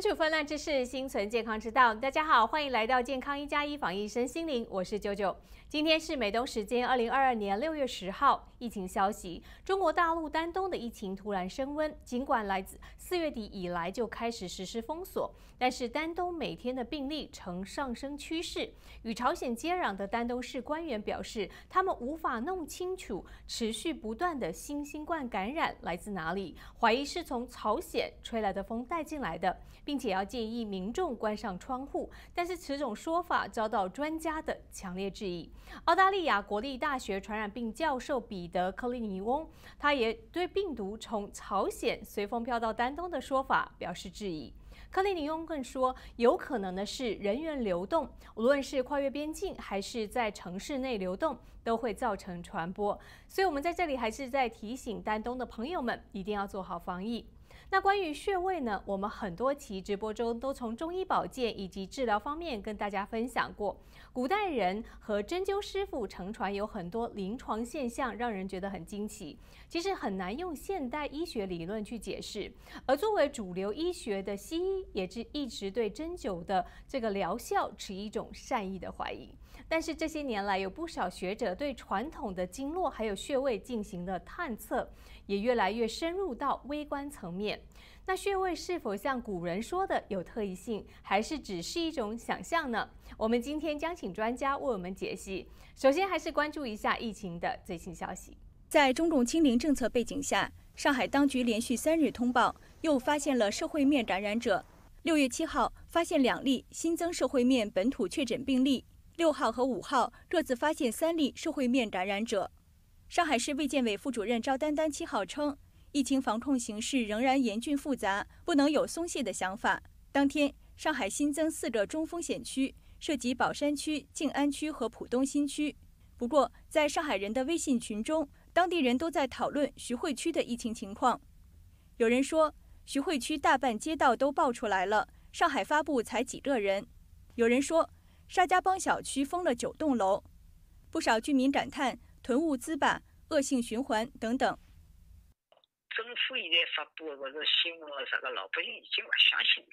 身处纷乱之事，心存健康之道。大家好，欢迎来到健康一加一防疫身心灵，我是九九。今天是美东时间二零二二年六月十号，疫情消息：中国大陆丹东的疫情突然升温。尽管来自四月底以来就开始实施封锁，但是丹东每天的病例呈上升趋势。与朝鲜接壤的丹东市官员表示，他们无法弄清楚持续不断的新新冠感染来自哪里，怀疑是从朝鲜吹来的风带进来的。并且要建议民众关上窗户，但是此种说法遭到专家的强烈质疑。澳大利亚国立大学传染病教授彼得·克利尼翁，他也对病毒从朝鲜随风飘到丹东东的说法表示质疑。克里尼翁更说，有可能的是人员流动，无论是跨越边境还是在城市内流动，都会造成传播。所以，我们在这里还是在提醒丹东的朋友们，一定要做好防疫。那关于穴位呢？我们很多期直播中都从中医保健以及治疗方面跟大家分享过。古代人和针灸师傅乘船有很多临床现象，让人觉得很惊奇。其实很难用现代医学理论去解释。而作为主流医学的西医，也是一直对针灸的这个疗效持一种善意的怀疑。但是这些年来，有不少学者对传统的经络还有穴位进行了探测。也越来越深入到微观层面。那穴位是否像古人说的有特异性，还是只是一种想象呢？我们今天将请专家为我们解析。首先，还是关注一下疫情的最新消息。在中共清零政策背景下，上海当局连续三日通报又发现了社会面感染者。六月七号发现两例新增社会面本土确诊病例，六号和五号各自发现三例社会面感染者。上海市卫健委副主任赵丹丹七号称，疫情防控形势仍然严峻复杂，不能有松懈的想法。当天，上海新增四个中风险区，涉及宝山区、静安区和浦东新区。不过，在上海人的微信群中，当地人都在讨论徐汇区的疫情情况。有人说，徐汇区大半街道都爆出来了，上海发布才几个人。有人说，沙家浜小区封了九栋楼。不少居民感叹。囤物资吧，恶性循环等等。政府现在发布或者新闻了啥个，老百姓已经不相信了，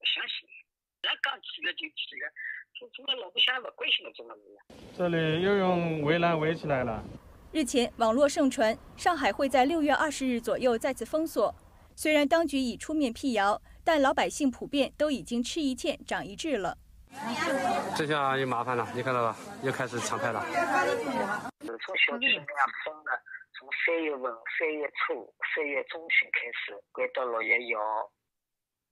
不相信。人讲几个就几个，就怎么老百姓不关心了，怎么这里又用围栏围起来了。日前，网络盛传上海会在六月二十日左右再次封锁。虽然当局已出面辟谣，但老百姓普遍都已经吃一堑长一智了。这下又麻烦了，你看到吧？又开始敞开了。从小区里面封的，从三月份、三月初、三月中旬开始，关到六月一号，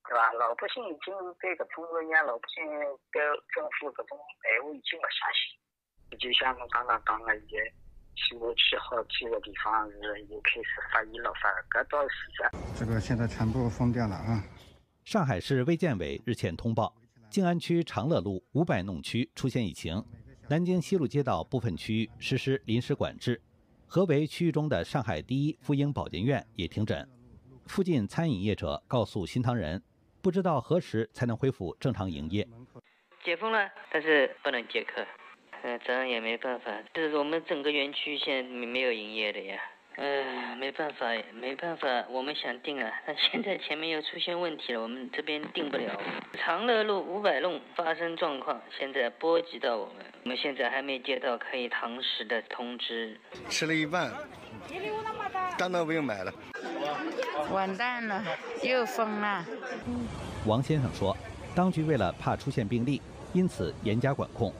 对吧？老百姓已经对搿种让老百姓对政府搿种闲话已经不相信。就像侬刚刚讲的，现在徐汇区好几个地方是又开始发现了，发搿倒是实。这个现在全部封掉了啊！上海市卫健委日前通报。静安区长乐路五百弄区出现疫情，南京西路街道部分区域实施临时管制。合肥区域中的上海第一妇婴保健院也停诊。附近餐饮业者告诉新唐人，不知道何时才能恢复正常营业。解封了，但是不能接客，嗯，这样也没办法。这是我们整个园区现在没有营业的呀。呃，没办法，没办法，我们想定啊，但现在前面又出现问题了，我们这边定不了。长乐路五百弄发生状况，现在波及到我们，我们现在还没接到可以堂食的通知。吃了一半，单都不用买了，完蛋了，又封了。王先生说，当局为了怕出现病例，因此严加管控。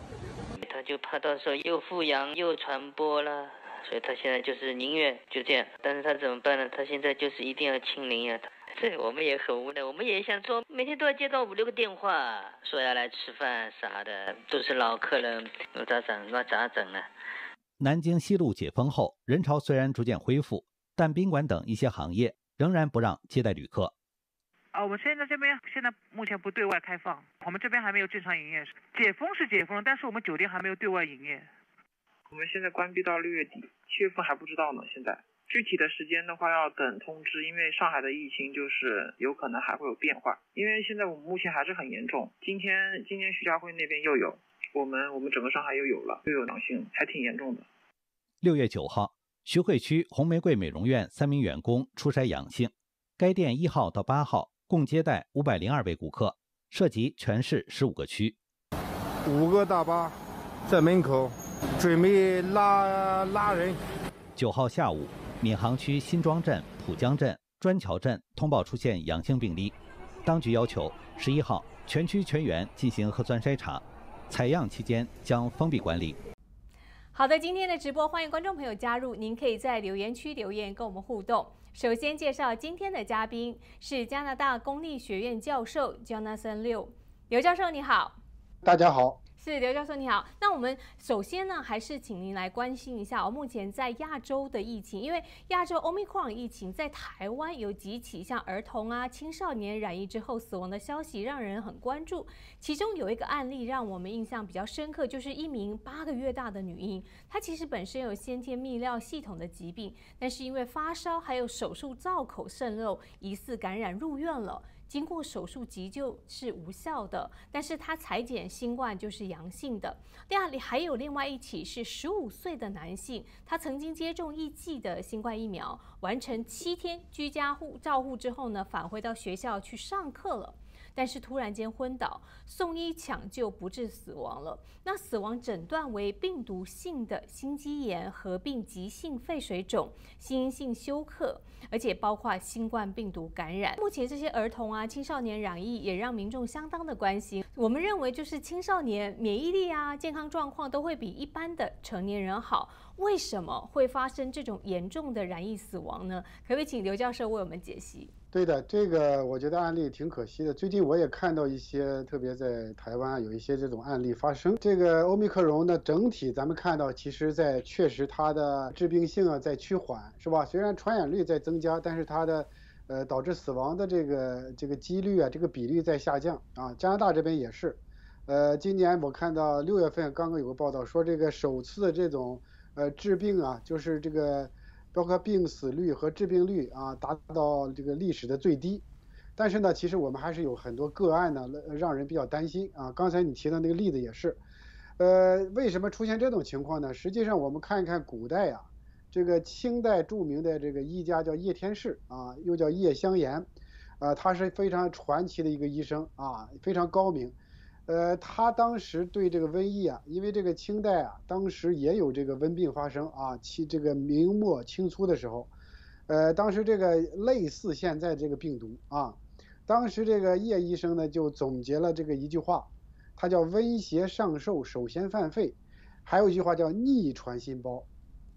他就怕到时候又复阳又传播了。所以他现在就是宁愿就这样，但是他怎么办呢？他现在就是一定要清零呀。这我们也很无奈，我们也想说，每天都要接到五六个电话，说要来吃饭啥的，都是老客人，那咋整？那咋整呢？南京西路解封后，人潮虽然逐渐恢复，但宾馆等一些行业仍然不让接待旅客。啊，我们现在这边现在目前不对外开放，我们这边还没有正常营业。解封是解封了，但是我们酒店还没有对外营业。我们现在关闭到六月底，七月份还不知道呢。现在具体的时间的话要等通知，因为上海的疫情就是有可能还会有变化。因为现在我们目前还是很严重。今天今天徐家汇那边又有，我们我们整个上海又有了，又有阳性，还挺严重的。六月九号，徐汇区红玫瑰美容院三名员工出筛阳性，该店一号到八号共接待五百零二位顾客，涉及全市十五个区。五个大巴在门口准备拉拉人。九号下午，闵行区新庄镇、浦江镇、砖桥镇通报出现阳性病例，当局要求十一号全区全员进行核酸筛查，采样期间将封闭管理。好的，今天的直播欢迎观众朋友加入，您可以在留言区留言跟我们互动。首先介绍今天的嘉宾是加拿大公立学院教授 Jonathan Liu，刘教授你好。大家好。是刘教授，你好。那我们首先呢，还是请您来关心一下哦，目前在亚洲的疫情，因为亚洲 Omicron 疫情在台湾有几起像儿童啊、青少年染疫之后死亡的消息，让人很关注。其中有一个案例让我们印象比较深刻，就是一名八个月大的女婴，她其实本身有先天泌尿系统的疾病，但是因为发烧还有手术造口渗漏，疑似感染入院了。经过手术急救是无效的，但是他裁剪新冠就是阳性的。第二还有另外一起是十五岁的男性，他曾经接种一剂的新冠疫苗，完成七天居家护照护之后呢，返回到学校去上课了。但是突然间昏倒，送医抢救不治死亡了。那死亡诊断为病毒性的心肌炎合并急性肺水肿、心因性休克，而且包括新冠病毒感染。目前这些儿童啊、青少年染疫也让民众相当的关心。我们认为就是青少年免疫力啊、健康状况都会比一般的成年人好，为什么会发生这种严重的染疫死亡呢？可不可以请刘教授为我们解析？对的，这个我觉得案例挺可惜的。最近我也看到一些，特别在台湾有一些这种案例发生。这个欧米克戎呢，整体咱们看到，其实在确实它的致病性啊在趋缓，是吧？虽然传染率在增加，但是它的呃导致死亡的这个这个几率啊，这个比率在下降啊。加拿大这边也是，呃，今年我看到六月份刚刚有个报道说，这个首次的这种呃治病啊，就是这个。包括病死率和致病率啊，达到这个历史的最低。但是呢，其实我们还是有很多个案呢，让人比较担心啊。刚才你提的那个例子也是，呃，为什么出现这种情况呢？实际上，我们看一看古代呀，这个清代著名的这个医家叫叶天士啊，又叫叶香言，啊，他是非常传奇的一个医生啊，非常高明。呃，他当时对这个瘟疫啊，因为这个清代啊，当时也有这个瘟病发生啊，其这个明末清初的时候，呃，当时这个类似现在这个病毒啊，当时这个叶医生呢就总结了这个一句话，他叫瘟邪上受，首先犯肺，还有一句话叫逆传心包，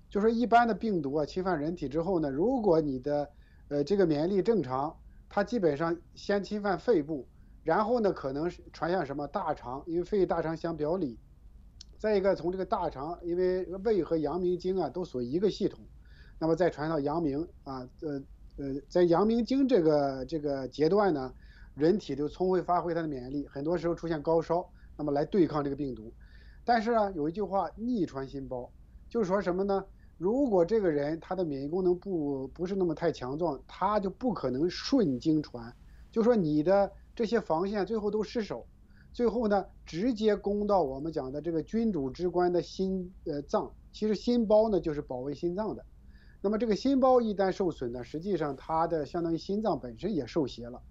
就说一般的病毒啊侵犯人体之后呢，如果你的呃这个免疫力正常，它基本上先侵犯肺部。然后呢，可能是传向什么大肠，因为肺大肠相表里。再一个，从这个大肠，因为胃和阳明经啊都属于一个系统，那么再传到阳明啊，呃呃，在阳明经这个这个阶段呢，人体就充分发挥它的免疫力，很多时候出现高烧，那么来对抗这个病毒。但是啊，有一句话逆传心包，就是说什么呢？如果这个人他的免疫功能不不是那么太强壮，他就不可能顺经传，就说你的。这些防线最后都失守，最后呢，直接攻到我们讲的这个君主之官的心呃脏。其实心包呢就是保卫心脏的，那么这个心包一旦受损呢，实际上它的相当于心脏本身也受邪了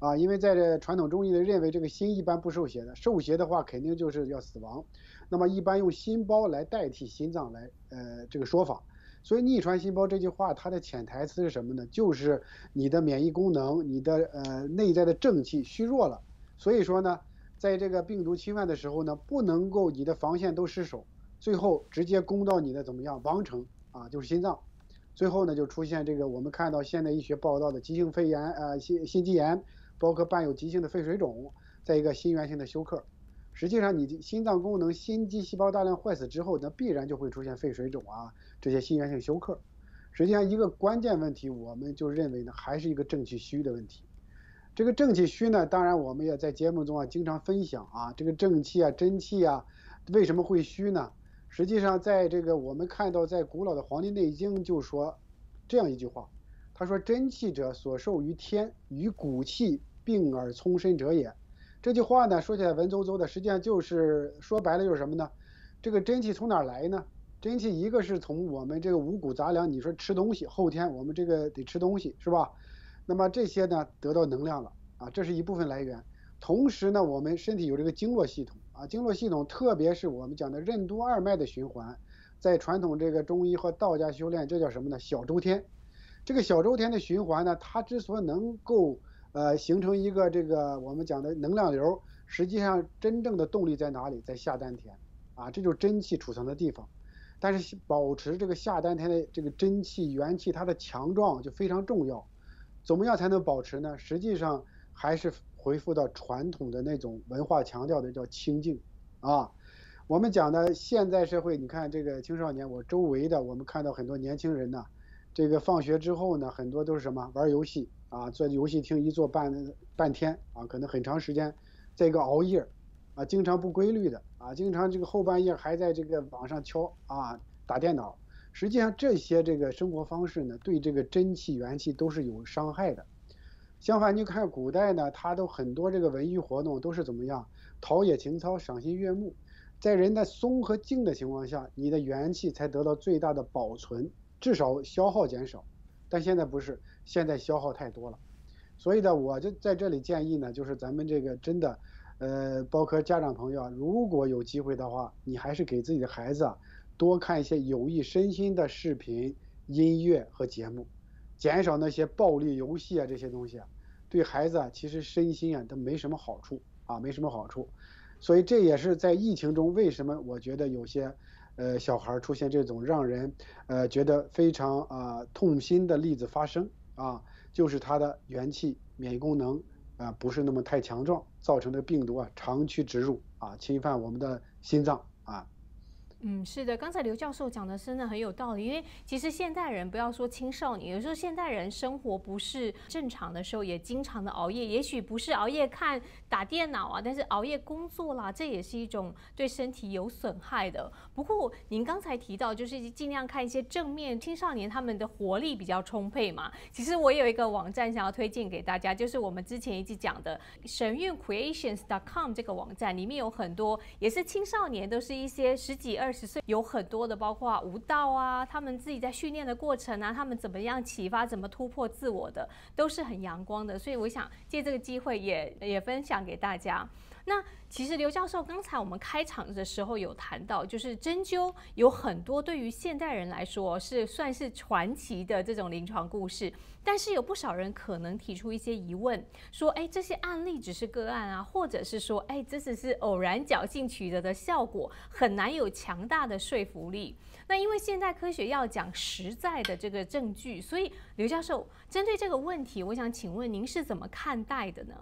啊。因为在这传统中医的认为，这个心一般不受邪的，受邪的话肯定就是要死亡。那么一般用心包来代替心脏来呃这个说法。所以逆传心包这句话，它的潜台词是什么呢？就是你的免疫功能，你的呃内在的正气虚弱了。所以说呢，在这个病毒侵犯的时候呢，不能够你的防线都失守，最后直接攻到你的怎么样王城啊，就是心脏。最后呢，就出现这个我们看到现代医学报道的急性肺炎呃心心肌炎，包括伴有急性的肺水肿，再一个心源性的休克。实际上，你的心脏功能、心肌细胞大量坏死之后，那必然就会出现肺水肿啊，这些心源性休克。实际上，一个关键问题，我们就认为呢，还是一个正气虚的问题。这个正气虚呢，当然我们也在节目中啊经常分享啊，这个正气啊、真气啊，为什么会虚呢？实际上，在这个我们看到，在古老的《黄帝内经》就说这样一句话，他说：“真气者，所受于天，与骨气并而充身者也。”这句话呢，说起来文绉绉的，实际上就是说白了就是什么呢？这个真气从哪来呢？真气一个是从我们这个五谷杂粮，你说吃东西，后天我们这个得吃东西是吧？那么这些呢得到能量了，啊，这是一部分来源。同时呢，我们身体有这个经络系统啊，经络系统特别是我们讲的任督二脉的循环，在传统这个中医和道家修炼，这叫什么呢？小周天。这个小周天的循环呢，它之所以能够呃形成一个这个我们讲的能量流，实际上真正的动力在哪里？在下丹田啊，这就是真气储藏的地方。但是保持这个下丹田的这个真气元气，它的强壮就非常重要。怎么样才能保持呢？实际上还是回复到传统的那种文化强调的叫清静啊。我们讲的现在社会，你看这个青少年，我周围的我们看到很多年轻人呢，这个放学之后呢，很多都是什么玩游戏啊，在游戏厅一坐半半天啊，可能很长时间，再一个熬夜。啊，经常不规律的啊，经常这个后半夜还在这个网上敲啊打电脑，实际上这些这个生活方式呢，对这个真气元气都是有伤害的。相反，你看古代呢，它都很多这个文娱活动都是怎么样，陶冶情操，赏心悦目，在人的松和静的情况下，你的元气才得到最大的保存，至少消耗减少。但现在不是，现在消耗太多了，所以呢，我就在这里建议呢，就是咱们这个真的。呃，包括家长朋友啊，如果有机会的话，你还是给自己的孩子啊多看一些有益身心的视频、音乐和节目，减少那些暴力游戏啊这些东西啊，对孩子啊其实身心啊都没什么好处啊，没什么好处。所以这也是在疫情中为什么我觉得有些呃小孩出现这种让人呃觉得非常啊痛心的例子发生啊，就是他的元气、免疫功能。啊，不是那么太强壮，造成的病毒啊长驱直入啊，侵犯我们的心脏啊。嗯，是的，刚才刘教授讲的真的很有道理。因为其实现代人不要说青少年，有时候现代人生活不是正常的时候，也经常的熬夜。也许不是熬夜看打电脑啊，但是熬夜工作啦，这也是一种对身体有损害的。不过您刚才提到，就是尽量看一些正面，青少年他们的活力比较充沛嘛。其实我有一个网站想要推荐给大家，就是我们之前一直讲的神韵 creations.com 这个网站，里面有很多也是青少年，都是一些十几二。二十岁有很多的，包括舞蹈啊，他们自己在训练的过程啊，他们怎么样启发、怎么突破自我的，都是很阳光的。所以我想借这个机会也也分享给大家。那其实刘教授刚才我们开场的时候有谈到，就是针灸有很多对于现代人来说是算是传奇的这种临床故事，但是有不少人可能提出一些疑问，说，哎，这些案例只是个案啊，或者是说，哎，这只是偶然侥幸取得的效果，很难有强大的说服力。那因为现代科学要讲实在的这个证据，所以刘教授针对这个问题，我想请问您是怎么看待的呢？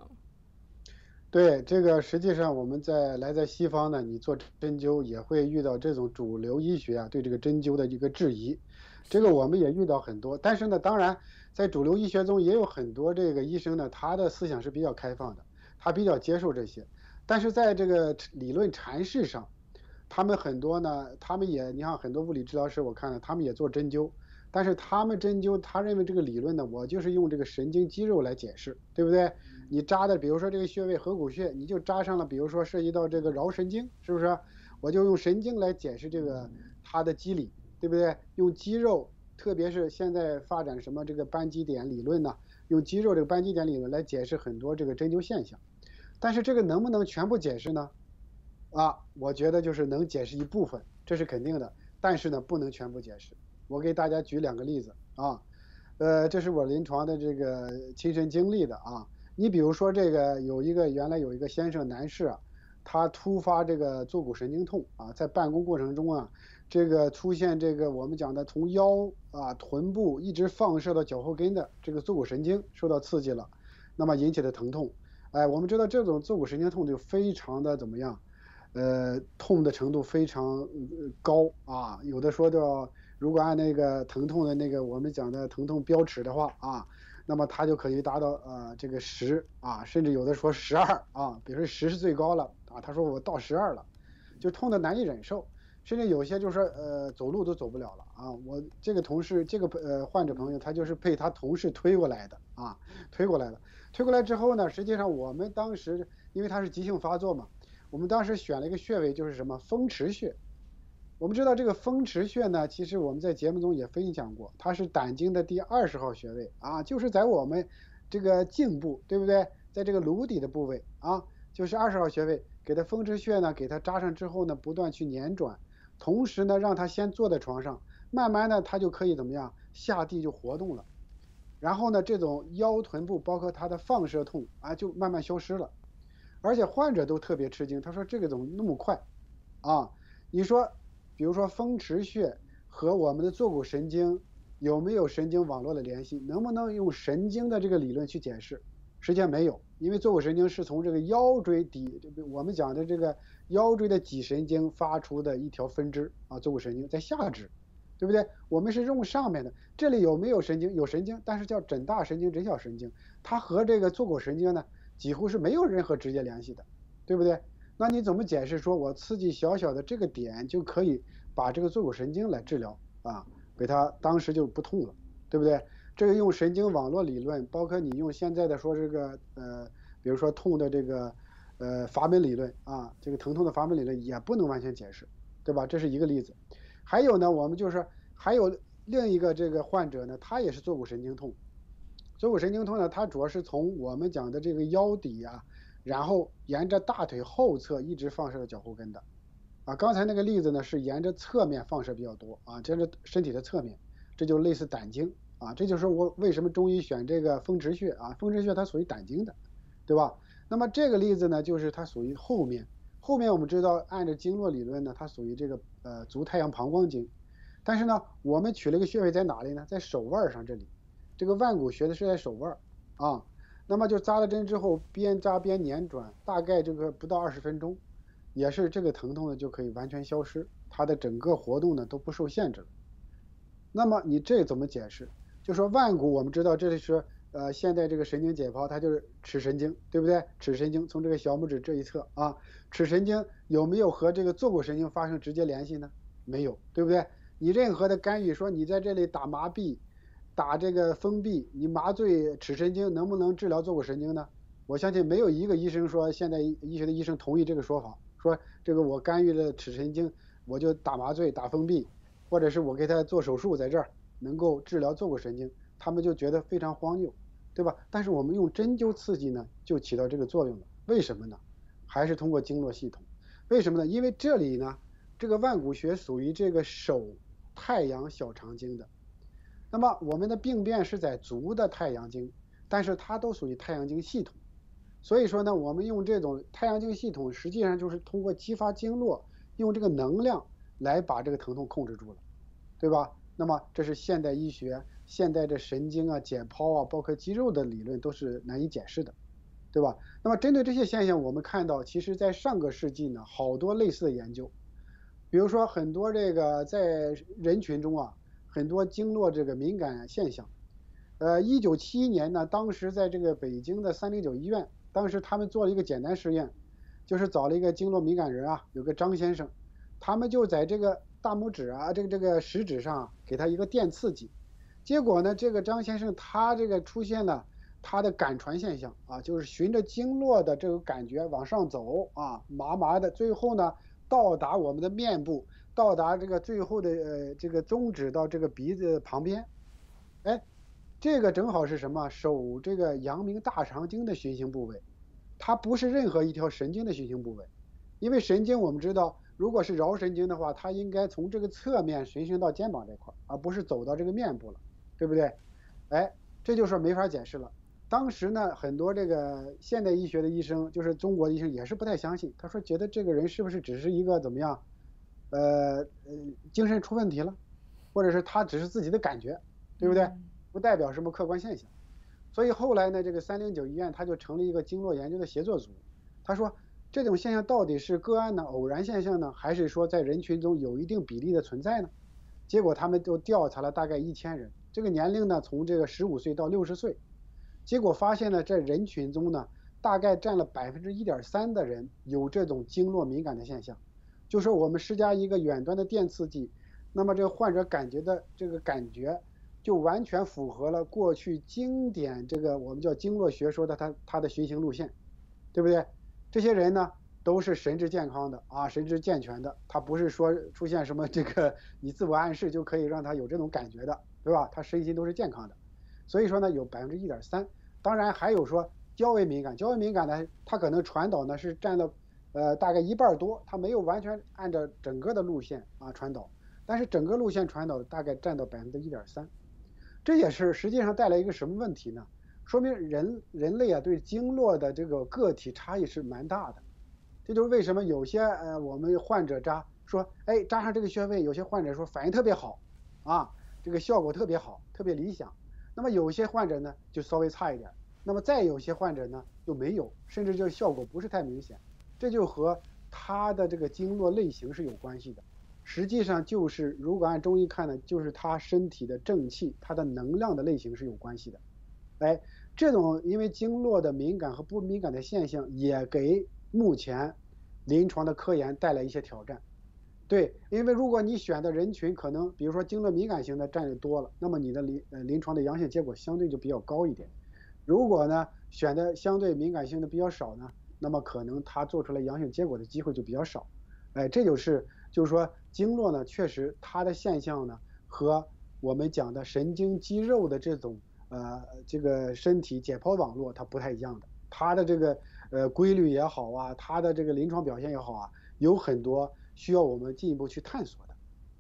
对这个，实际上我们在来在西方呢，你做针灸也会遇到这种主流医学啊对这个针灸的一个质疑，这个我们也遇到很多。但是呢，当然在主流医学中也有很多这个医生呢，他的思想是比较开放的，他比较接受这些。但是在这个理论阐释上，他们很多呢，他们也你看很多物理治疗师，我看了他们也做针灸，但是他们针灸，他认为这个理论呢，我就是用这个神经肌肉来解释，对不对？你扎的，比如说这个穴位合谷穴，你就扎上了，比如说涉及到这个桡神经，是不是？我就用神经来解释这个它的机理，对不对？用肌肉，特别是现在发展什么这个扳机点理论呢？用肌肉这个扳机点理论来解释很多这个针灸现象。但是这个能不能全部解释呢？啊，我觉得就是能解释一部分，这是肯定的。但是呢，不能全部解释。我给大家举两个例子啊，呃，这是我临床的这个亲身经历的啊。你比如说这个有一个原来有一个先生男士啊，他突发这个坐骨神经痛啊，在办公过程中啊，这个出现这个我们讲的从腰啊臀部一直放射到脚后跟的这个坐骨神经受到刺激了，那么引起的疼痛，哎，我们知道这种坐骨神经痛就非常的怎么样，呃，痛的程度非常高啊，有的说叫如果按那个疼痛的那个我们讲的疼痛标尺的话啊。那么它就可以达到呃这个十啊，甚至有的说十二啊，比如说十是最高了啊，他说我到十二了，就痛的难以忍受，甚至有些就是说呃走路都走不了了啊。我这个同事这个呃患者朋友他就是被他同事推过来的啊，推过来的，推过来之后呢，实际上我们当时因为他是急性发作嘛，我们当时选了一个穴位就是什么风池穴。我们知道这个风池穴呢，其实我们在节目中也分享过，它是胆经的第二十号穴位啊，就是在我们这个颈部，对不对？在这个颅底的部位啊，就是二十号穴位，给他风池穴呢，给他扎上之后呢，不断去捻转，同时呢，让他先坐在床上，慢慢的他就可以怎么样下地就活动了，然后呢，这种腰臀部包括他的放射痛啊，就慢慢消失了，而且患者都特别吃惊，他说这个怎么那么快啊？你说，比如说风池穴和我们的坐骨神经。有没有神经网络的联系？能不能用神经的这个理论去解释？实际上没有，因为坐骨神经是从这个腰椎底，我们讲的这个腰椎的脊神经发出的一条分支啊，坐骨神经在下肢，对不对？我们是用上面的，这里有没有神经？有神经，但是叫枕大神经、枕小神经，它和这个坐骨神经呢，几乎是没有任何直接联系的，对不对？那你怎么解释说我刺激小小的这个点就可以把这个坐骨神经来治疗啊？给他当时就不痛了，对不对？这个用神经网络理论，包括你用现在的说这个呃，比如说痛的这个呃阀门理论啊，这个疼痛的阀门理论也不能完全解释，对吧？这是一个例子。还有呢，我们就是还有另一个这个患者呢，他也是坐骨神经痛。坐骨神经痛呢，它主要是从我们讲的这个腰底啊，然后沿着大腿后侧一直放射到脚后跟的。啊，刚才那个例子呢是沿着侧面放射比较多啊，这是身体的侧面，这就类似胆经啊，这就是我为什么中医选这个风池穴啊，风池穴它属于胆经的，对吧？那么这个例子呢，就是它属于后面，后面我们知道按照经络理论呢，它属于这个呃足太阳膀胱经，但是呢，我们取了一个穴位在哪里呢？在手腕上这里，这个腕骨穴的是在手腕啊，那么就扎了针之后边扎边捻转，大概这个不到二十分钟。也是这个疼痛呢就可以完全消失，它的整个活动呢都不受限制了。那么你这怎么解释？就说腕骨，我们知道这里是呃现在这个神经解剖，它就是尺神经，对不对？尺神经从这个小拇指这一侧啊，尺神经有没有和这个坐骨神经发生直接联系呢？没有，对不对？你任何的干预，说你在这里打麻痹、打这个封闭，你麻醉尺神经能不能治疗坐骨神经呢？我相信没有一个医生说现在医学的医生同意这个说法。说这个我干预了尺神经，我就打麻醉打封闭，或者是我给他做手术，在这儿能够治疗坐骨神经，他们就觉得非常荒谬，对吧？但是我们用针灸刺激呢，就起到这个作用了。为什么呢？还是通过经络系统。为什么呢？因为这里呢，这个腕骨穴属于这个手太阳小肠经的，那么我们的病变是在足的太阳经，但是它都属于太阳经系统。所以说呢，我们用这种太阳经系统，实际上就是通过激发经络，用这个能量来把这个疼痛控制住了，对吧？那么这是现代医学、现代的神经啊、解剖啊，包括肌肉的理论都是难以解释的，对吧？那么针对这些现象，我们看到，其实在上个世纪呢，好多类似的研究，比如说很多这个在人群中啊，很多经络这个敏感现象，呃，一九七一年呢，当时在这个北京的三零九医院。当时他们做了一个简单实验，就是找了一个经络敏感人啊，有个张先生，他们就在这个大拇指啊，这个这个食指上给他一个电刺激，结果呢，这个张先生他这个出现了他的感传现象啊，就是循着经络的这个感觉往上走啊，麻麻的，最后呢到达我们的面部，到达这个最后的呃这个中指到这个鼻子旁边，哎。这个正好是什么？手这个阳明大肠经的循行部位，它不是任何一条神经的循行部位，因为神经我们知道，如果是桡神经的话，它应该从这个侧面循行到肩膀这块，而不是走到这个面部了，对不对？哎，这就是没法解释了。当时呢，很多这个现代医学的医生，就是中国医生也是不太相信，他说觉得这个人是不是只是一个怎么样，呃呃，精神出问题了，或者是他只是自己的感觉，对不对？不代表什么客观现象，所以后来呢，这个三零九医院他就成立一个经络研究的协作组。他说，这种现象到底是个案呢，偶然现象呢，还是说在人群中有一定比例的存在呢？结果他们都调查了大概一千人，这个年龄呢从这个十五岁到六十岁，结果发现呢，在人群中呢，大概占了百分之一点三的人有这种经络敏感的现象。就是我们施加一个远端的电刺激，那么这个患者感觉的这个感觉。就完全符合了过去经典这个我们叫经络学说的它它的循行路线，对不对？这些人呢都是神志健康的啊，神志健全的，他不是说出现什么这个你自我暗示就可以让他有这种感觉的，对吧？他身心都是健康的，所以说呢有百分之一点三，当然还有说较为敏感。较为敏感呢，它可能传导呢是占到呃大概一半多，它没有完全按照整个的路线啊传导，但是整个路线传导大概占到百分之一点三。这也是实际上带来一个什么问题呢？说明人人类啊对经络的这个个体差异是蛮大的。这就是为什么有些呃我们患者扎说，哎扎上这个穴位，有些患者说反应特别好，啊这个效果特别好，特别理想。那么有些患者呢就稍微差一点，那么再有些患者呢就没有，甚至就效果不是太明显，这就和他的这个经络类型是有关系的。实际上就是如果按中医看呢，就是他身体的正气、他的能量的类型是有关系的。哎，这种因为经络的敏感和不敏感的现象，也给目前临床的科研带来一些挑战。对，因为如果你选的人群可能，比如说经络敏感型的占的多了，那么你的临呃临床的阳性结果相对就比较高一点。如果呢选的相对敏感性的比较少呢，那么可能他做出来阳性结果的机会就比较少。哎，这就是就是说经络呢确实它的现象呢和我们讲的神经肌肉的这种呃这个身体解剖网络它不太一样的，它的这个呃规律也好啊，它的这个临床表现也好啊，有很多。需要我们进一步去探索的，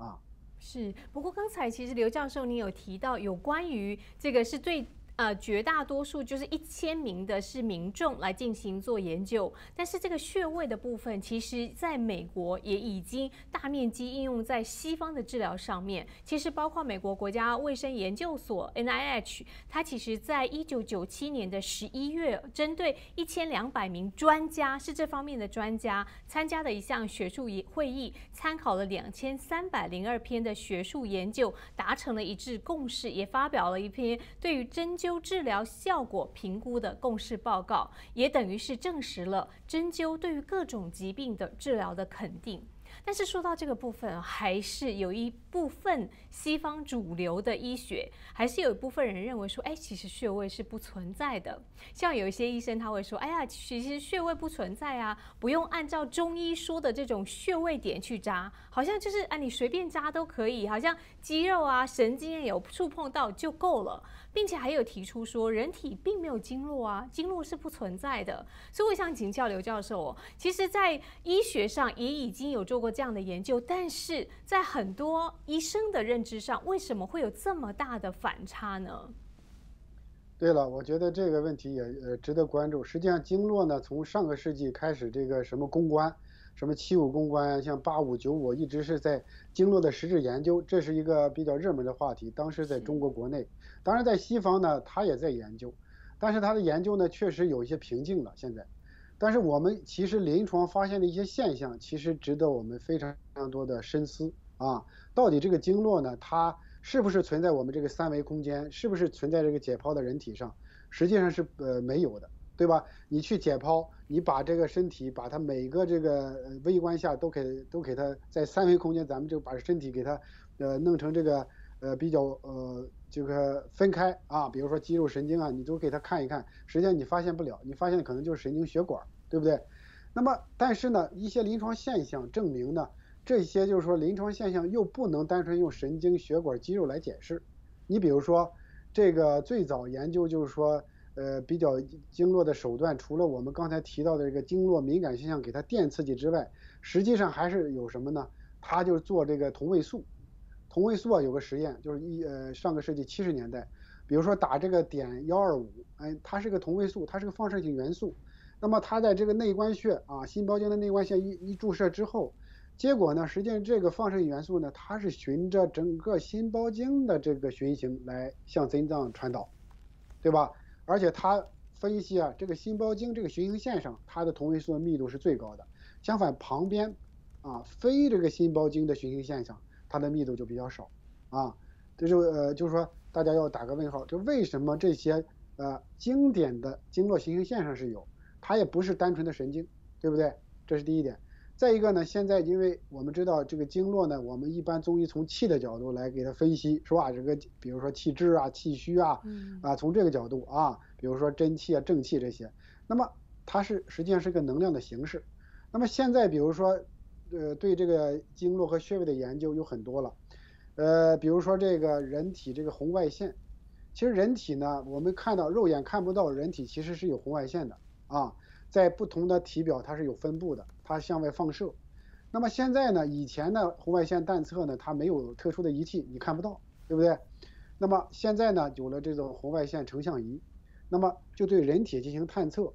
啊，是。不过刚才其实刘教授你有提到有关于这个是最。呃，绝大多数就是一千名的是民众来进行做研究，但是这个穴位的部分，其实在美国也已经大面积应用在西方的治疗上面。其实包括美国国家卫生研究所 （NIH），它其实在一九九七年的十一月，针对一千两百名专家是这方面的专家参加的一项学术会议，参考了两千三百零二篇的学术研究，达成了一致共识，也发表了一篇对于针灸。灸治疗效果评估的共识报告，也等于是证实了针灸对于各种疾病的治疗的肯定。但是说到这个部分，还是有一部分西方主流的医学，还是有一部分人认为说，哎，其实穴位是不存在的。像有一些医生他会说，哎呀，其实穴位不存在啊，不用按照中医说的这种穴位点去扎，好像就是啊，你随便扎都可以，好像肌肉啊、神经有触碰到就够了。并且还有提出说，人体并没有经络啊，经络是不存在的。所以我想请教刘教授哦，其实，在医学上也已经有做过这样的研究，但是在很多医生的认知上，为什么会有这么大的反差呢？对了，我觉得这个问题也呃值得关注。实际上，经络呢，从上个世纪开始，这个什么公关。什么七五公关，像八五九五，一直是在经络的实质研究，这是一个比较热门的话题。当时在中国国内，当然在西方呢，他也在研究，但是他的研究呢，确实有一些瓶颈了。现在，但是我们其实临床发现的一些现象，其实值得我们非常非常多的深思啊。到底这个经络呢，它是不是存在我们这个三维空间？是不是存在这个解剖的人体上？实际上是呃没有的。对吧？你去解剖，你把这个身体，把它每个这个微观下都给都给它在三维空间，咱们就把身体给它呃弄成这个呃比较呃这个分开啊，比如说肌肉神经啊，你都给他看一看，实际上你发现不了，你发现可能就是神经血管，对不对？那么但是呢，一些临床现象证明呢，这些就是说临床现象又不能单纯用神经血管肌肉来解释。你比如说这个最早研究就是说。呃，比较经络的手段，除了我们刚才提到的这个经络敏感现象给它电刺激之外，实际上还是有什么呢？他就做这个同位素。同位素啊，有个实验，就是一呃上个世纪七十年代，比如说打这个碘幺二五，哎，它是个同位素，它是个放射性元素。那么它在这个内关穴啊，心包经的内关穴一一注射之后，结果呢，实际上这个放射性元素呢，它是循着整个心包经的这个循行来向心脏传导，对吧？而且它分析啊，这个心包经这个循行线上，它的同位素的密度是最高的。相反，旁边啊非这个心包经的循行线上，它的密度就比较少啊。这就呃就是说，大家要打个问号，就为什么这些呃经典的经络行行线上是有，它也不是单纯的神经，对不对？这是第一点。再一个呢，现在因为我们知道这个经络呢，我们一般中医从气的角度来给它分析，是吧？这个比如说气滞啊、气虚啊，啊，从这个角度啊，比如说真气啊、正气这些，那么它是实际上是个能量的形式。那么现在比如说，呃，对这个经络和穴位的研究有很多了，呃，比如说这个人体这个红外线，其实人体呢，我们看到肉眼看不到，人体其实是有红外线的啊，在不同的体表它是有分布的，它向外放射。那么现在呢，以前的红外线探测呢，它没有特殊的仪器，你看不到，对不对？那么现在呢，有了这种红外线成像仪，那么就对人体进行探测，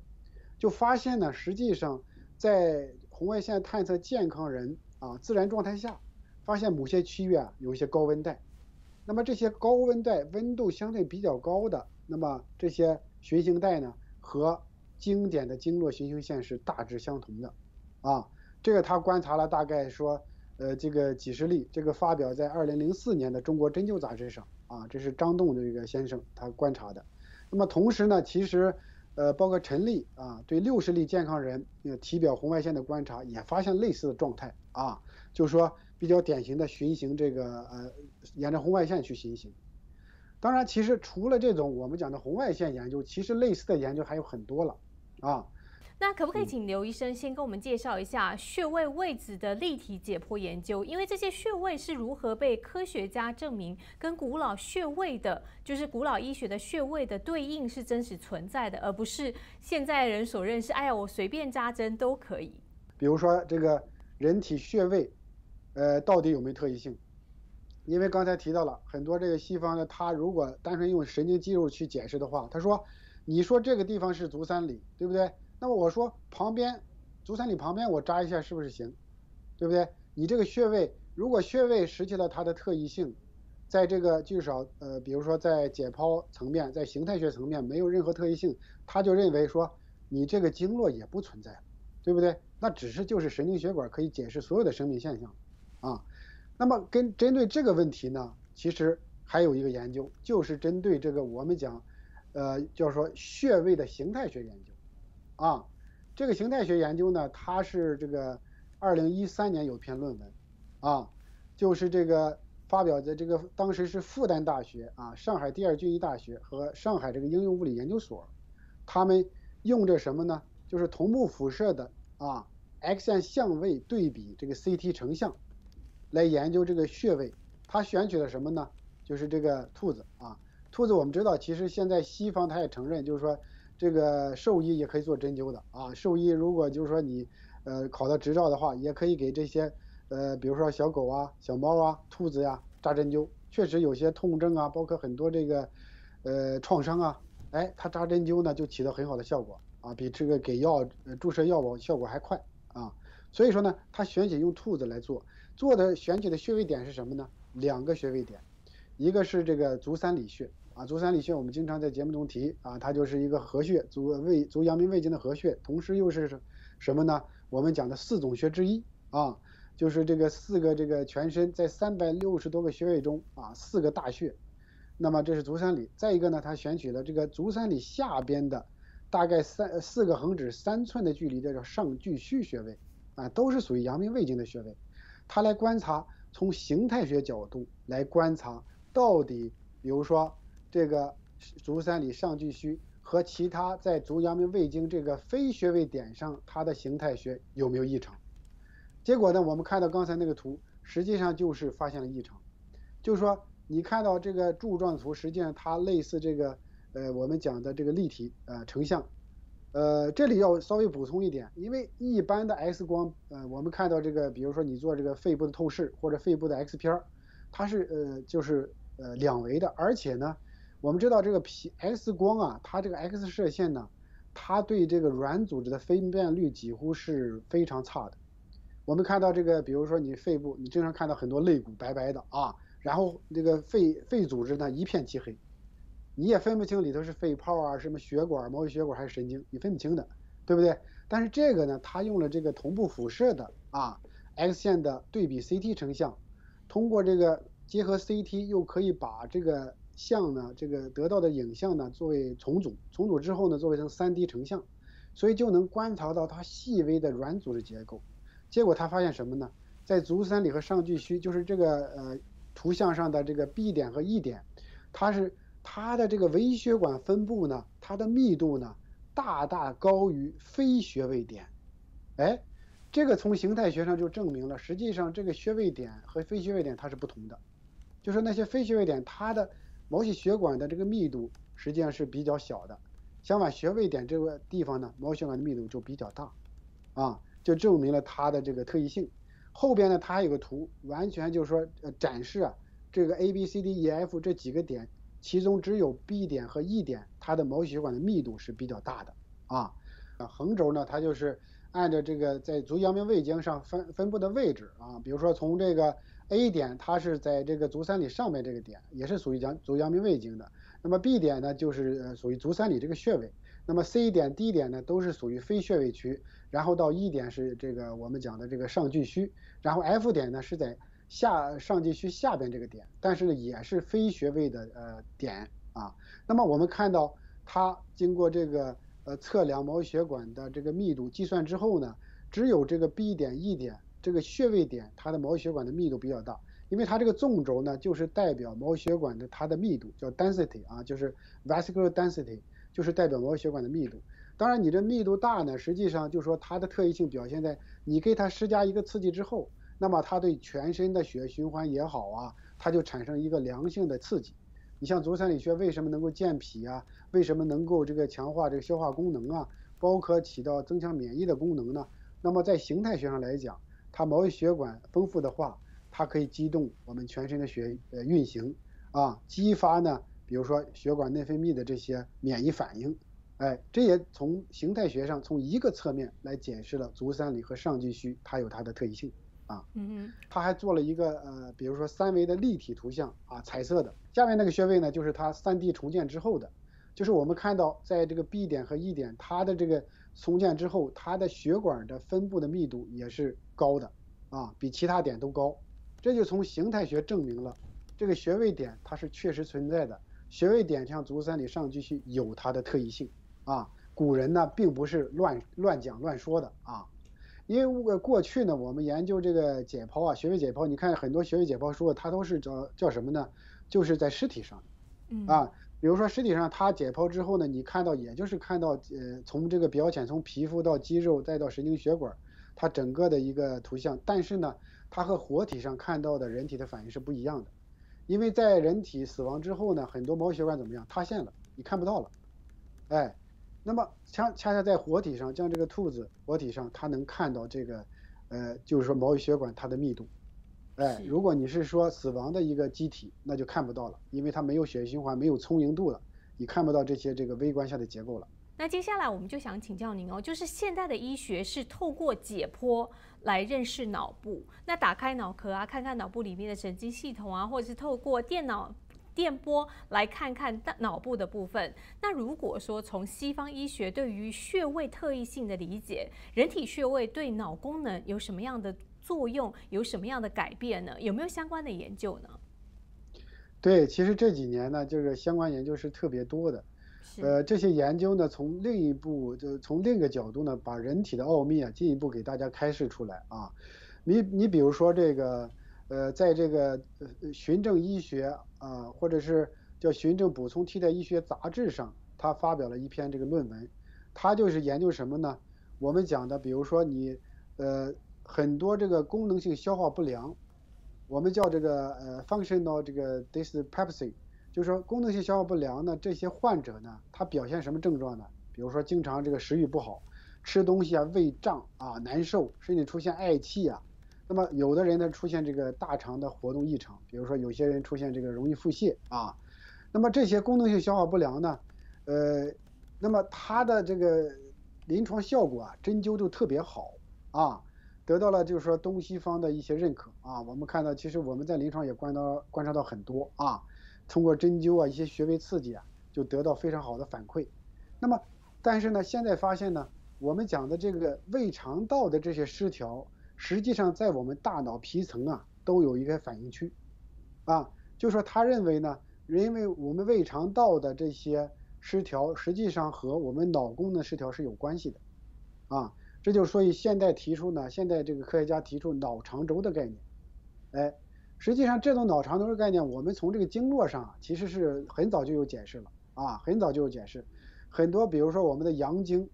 就发现呢，实际上在红外线探测健康人啊自然状态下，发现某些区域啊有一些高温带。那么这些高温带温度相对比较高的，那么这些循行带呢，和经典的经络循行线是大致相同的，啊，这个他观察了大概说，呃，这个几十例，这个发表在二零零四年的中国针灸杂志上，啊，这是张栋这个先生他观察的。那么同时呢，其实，呃，包括陈立啊，对六十例健康人体表红外线的观察也发现类似的状态，啊，就是说。比较典型的循行，这个呃，沿着红外线去循行。当然，其实除了这种我们讲的红外线研究，其实类似的研究还有很多了啊。那可不可以请刘医生先跟我们介绍一下穴位位置的立体解剖研究？因为这些穴位是如何被科学家证明跟古老穴位的，就是古老医学的穴位的对应是真实存在的，而不是现在人所认识，哎呀，我随便扎针都可以。比如说这个人体穴位。呃，到底有没有特异性？因为刚才提到了很多这个西方的，他如果单纯用神经肌肉去解释的话，他说，你说这个地方是足三里，对不对？那么我说旁边足三里旁边我扎一下是不是行？对不对？你这个穴位如果穴位失去了它的特异性，在这个至少呃，比如说在解剖层面，在形态学层面没有任何特异性，他就认为说你这个经络也不存在，对不对？那只是就是神经血管可以解释所有的生命现象。啊，那么跟针对这个问题呢，其实还有一个研究，就是针对这个我们讲，呃，叫说穴位的形态学研究，啊，这个形态学研究呢，它是这个二零一三年有篇论文，啊，就是这个发表在这个当时是复旦大学啊、上海第二军医大学和上海这个应用物理研究所，他们用着什么呢？就是同步辐射的啊 X 线相位对比这个 CT 成像。来研究这个穴位，他选取了什么呢？就是这个兔子啊，兔子我们知道，其实现在西方他也承认，就是说这个兽医也可以做针灸的啊。兽医如果就是说你呃考到执照的话，也可以给这些呃比如说小狗啊、小猫啊、兔子呀扎针灸。确实有些痛症啊，包括很多这个呃创伤啊，哎，它扎针灸呢就起到很好的效果啊，比这个给药注射药物效果还快啊。所以说呢，他选取用兔子来做。做的选取的穴位点是什么呢？两个穴位点，一个是这个足三里穴啊，足三里穴我们经常在节目中提啊，它就是一个合穴，足胃足阳明胃经的合穴，同时又是什么呢？我们讲的四种穴之一啊，就是这个四个这个全身在三百六十多个穴位中啊，四个大穴。那么这是足三里，再一个呢，它选取了这个足三里下边的大概三四个横指三寸的距离的叫上巨虚穴位啊，都是属于阳明胃经的穴位。他来观察，从形态学角度来观察，到底比如说这个足三里上巨虚和其他在足阳明胃经这个非穴位点上，它的形态学有没有异常？结果呢，我们看到刚才那个图，实际上就是发现了异常，就是说你看到这个柱状图，实际上它类似这个呃我们讲的这个立体呃成像。呃，这里要稍微补充一点，因为一般的 X 光，呃，我们看到这个，比如说你做这个肺部的透视或者肺部的 X 片儿它是呃就是呃两维的，而且呢，我们知道这个皮 X 光啊，它这个 X 射线呢，它对这个软组织的分辨率几乎是非常差的。我们看到这个，比如说你肺部，你经常看到很多肋骨白白的啊，然后这个肺肺组织呢一片漆黑。你也分不清里头是肺泡啊，什么血管、毛细血管还是神经，你分不清的，对不对？但是这个呢，它用了这个同步辐射的啊，X 线的对比 CT 成像，通过这个结合 CT，又可以把这个像呢，这个得到的影像呢，作为重组，重组之后呢，作为成 3D 成像，所以就能观察到它细微的软组织结构。结果他发现什么呢？在足三里和上巨虚，就是这个呃图像上的这个 B 点和 E 点，它是。它的这个微血管分布呢，它的密度呢，大大高于非穴位点。哎，这个从形态学上就证明了，实际上这个穴位点和非穴位点它是不同的。就是那些非穴位点，它的毛细血管的这个密度实际上是比较小的，相反穴位点这个地方呢，毛细血管的密度就比较大，啊，就证明了它的这个特异性。后边呢，它还有个图，完全就是说呃展示啊，这个 A B C D E F 这几个点，其中只有 B 点和 E 点，它的毛细血管的密度是比较大的啊。横轴呢，它就是按照这个在足阳明胃经上分分布的位置啊，比如说从这个 A 点，它是在这个足三里上面这个点，也是属于阳足阳明胃经的。那么 B 点呢，就是属于足三里这个穴位。那么 C 点、D 点呢，都是属于非穴位区。然后到 E 点是这个我们讲的这个上巨虚，然后 F 点呢是在下上巨虚下边这个点，但是呢也是非穴位的呃点啊。那么我们看到它经过这个呃测量毛血管的这个密度计算之后呢，只有这个 B 点、E 点这个穴位点，它的毛血管的密度比较大，因为它这个纵轴呢就是代表毛血管的它的密度叫 density 啊，就是 vascular density，就是代表毛血管的密度。当然，你这密度大呢，实际上就说它的特异性表现在你给它施加一个刺激之后，那么它对全身的血液循环也好啊，它就产生一个良性的刺激。你像足三里穴为什么能够健脾啊？为什么能够这个强化这个消化功能啊？包括起到增强免疫的功能呢？那么在形态学上来讲，它毛细血管丰富的话，它可以激动我们全身的血呃运行啊，激发呢，比如说血管内分泌的这些免疫反应。哎，这也从形态学上从一个侧面来解释了足三里和上巨虚它有它的特异性啊。嗯嗯。他还做了一个呃，比如说三维的立体图像啊，彩色的。下面那个穴位呢，就是它三 D 重建之后的，就是我们看到在这个 B 点和 E 点，它的这个重建之后，它的血管的分布的密度也是高的啊，比其他点都高。这就从形态学证明了这个穴位点它是确实存在的。穴位点像足三里、上巨虚有它的特异性。啊，古人呢并不是乱乱讲乱说的啊，因为过去呢我们研究这个解剖啊，穴位解剖，你看很多穴位解剖书，它都是叫叫什么呢？就是在尸体上，啊，比如说尸体上它解剖之后呢，你看到也就是看到呃从这个表浅从皮肤到肌肉再到神经血管，它整个的一个图像，但是呢它和活体上看到的人体的反应是不一样的，因为在人体死亡之后呢，很多毛血管怎么样塌陷了，你看不到了，哎。那么恰恰恰在活体上，像这个兔子活体上，它能看到这个，呃，就是说毛细血管它的密度，哎，如果你是说死亡的一个机体，那就看不到了，因为它没有血液循环，没有充盈度了，你看不到这些这个微观下的结构了。那接下来我们就想请教您哦，就是现代的医学是透过解剖来认识脑部，那打开脑壳啊，看看脑部里面的神经系统啊，或者是透过电脑。电波来看看大脑部的部分。那如果说从西方医学对于穴位特异性的理解，人体穴位对脑功能有什么样的作用，有什么样的改变呢？有没有相关的研究呢？对，其实这几年呢，就是相关研究是特别多的。呃，这些研究呢，从另一部就从另一个角度呢，把人体的奥秘啊进一步给大家开示出来啊。你你比如说这个。呃，在这个《循证医学》啊，或者是叫《循证补充替代医学杂志》上，他发表了一篇这个论文。他就是研究什么呢？我们讲的，比如说你，呃，很多这个功能性消化不良，我们叫这个呃 functional 这个 dyspepsia，就是说功能性消化不良呢，这些患者呢，他表现什么症状呢？比如说经常这个食欲不好，吃东西啊胃胀啊难受，甚至出现嗳气啊。那么有的人呢出现这个大肠的活动异常，比如说有些人出现这个容易腹泻啊，那么这些功能性消化不良呢，呃，那么它的这个临床效果啊，针灸就特别好啊，得到了就是说东西方的一些认可啊。我们看到其实我们在临床也观到观察到很多啊，通过针灸啊一些穴位刺激啊，就得到非常好的反馈。那么但是呢，现在发现呢，我们讲的这个胃肠道的这些失调。实际上，在我们大脑皮层啊，都有一个反应区，啊，就说他认为呢，因为我们胃肠道的这些失调，实际上和我们脑功能失调是有关系的，啊，这就所以现在提出呢，现在这个科学家提出脑肠轴的概念，哎，实际上这种脑肠轴的概念，我们从这个经络上啊其实是很早就有解释了，啊，很早就有解释，很多比如说我们的阳经，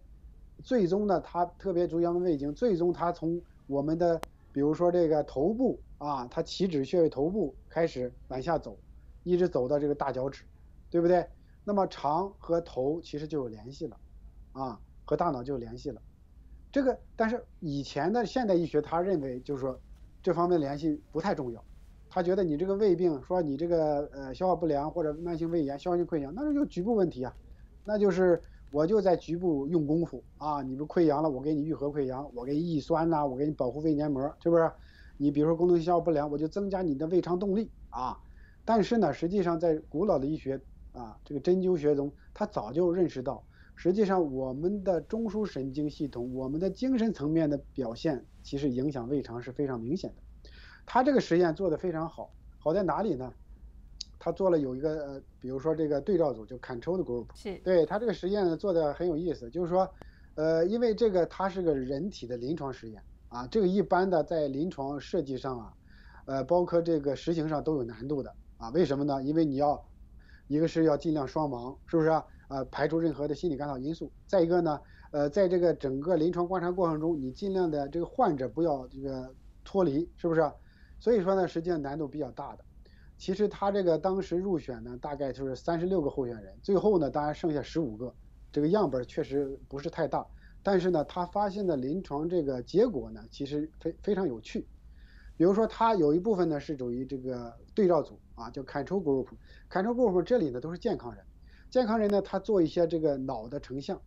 最终呢，它特别足阳明胃经，最终它从我们的比如说这个头部啊，它起止穴位头部开始往下走，一直走到这个大脚趾，对不对？那么肠和头其实就有联系了，啊，和大脑就有联系了。这个但是以前的现代医学他认为就是说这方面联系不太重要，他觉得你这个胃病，说你这个呃消化不良或者慢性胃炎、消化性溃疡，那是就局部问题啊，那就是我就在局部用功夫啊，你不溃疡了，我给你愈合溃疡，我给你抑酸呐，我给你保护胃黏膜，是不是？你比如说功能性消化不良，我就增加你的胃肠动力啊。但是呢，实际上在古老的医学啊，这个针灸学中，他早就认识到，实际上我们的中枢神经系统，我们的精神层面的表现，其实影响胃肠是非常明显的。他这个实验做得非常好，好在哪里呢？他做了有一个呃，比如说这个对照组，就 control group，是对他这个实验呢做的很有意思，就是说，呃，因为这个它是个人体的临床实验。啊，这个一般的在临床设计上啊，呃，包括这个实行上都有难度的啊。为什么呢？因为你要，一个是要尽量双盲，是不是啊？啊，排除任何的心理干扰因素。再一个呢，呃，在这个整个临床观察过程中，你尽量的这个患者不要这个脱离，是不是？所以说呢，实际上难度比较大的。其实他这个当时入选呢，大概就是三十六个候选人，最后呢，当然剩下十五个，这个样本确实不是太大。但是呢，他发现的临床这个结果呢，其实非非常有趣。比如说，他有一部分呢是属于这个对照组啊，叫 control group。control group 这里呢都是健康人，健康人呢他做一些这个脑的成像。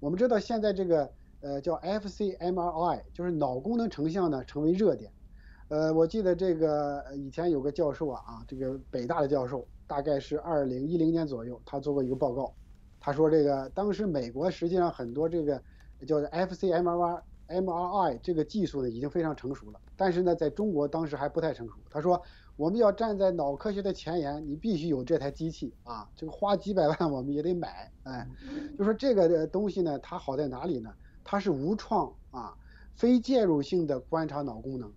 我们知道现在这个呃叫 fcMRI，就是脑功能成像呢成为热点。呃，我记得这个以前有个教授啊啊，这个北大的教授，大概是二零一零年左右，他做过一个报告，他说这个当时美国实际上很多这个。叫 fcMRI MRI 这个技术呢已经非常成熟了，但是呢在中国当时还不太成熟。他说我们要站在脑科学的前沿，你必须有这台机器啊，这个花几百万我们也得买。哎，就说这个东西呢，它好在哪里呢？它是无创啊，非介入性的观察脑功能。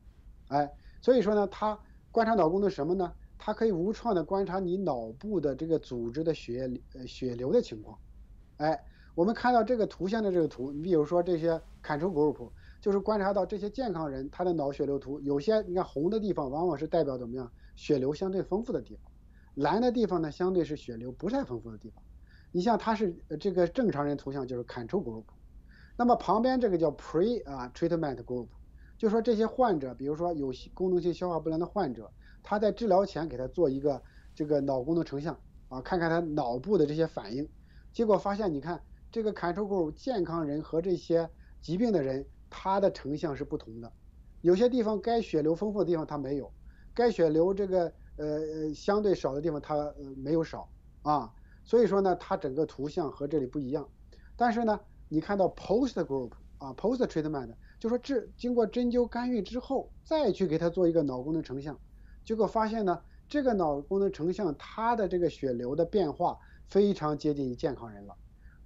哎，所以说呢，它观察脑功能什么呢？它可以无创的观察你脑部的这个组织的血呃血流的情况。哎。我们看到这个图像的这个图，你比如说这些 control group，就是观察到这些健康人他的脑血流图，有些你看红的地方往往是代表怎么样血流相对丰富的地方，蓝的地方呢相对是血流不太丰富的地方。你像他是这个正常人图像就是 control group，那么旁边这个叫 pre 啊 treatment group，就说这些患者，比如说有功能性消化不良的患者，他在治疗前给他做一个这个脑功能成像啊，看看他脑部的这些反应，结果发现你看。这个 control group 健康人和这些疾病的人，它的成像是不同的。有些地方该血流丰富的地方它没有，该血流这个呃相对少的地方它呃没有少啊。所以说呢，它整个图像和这里不一样。但是呢，你看到 post group 啊，post treatment 就说这经过针灸干预之后，再去给它做一个脑功能成像，结果发现呢，这个脑功能成像它的这个血流的变化非常接近于健康人了。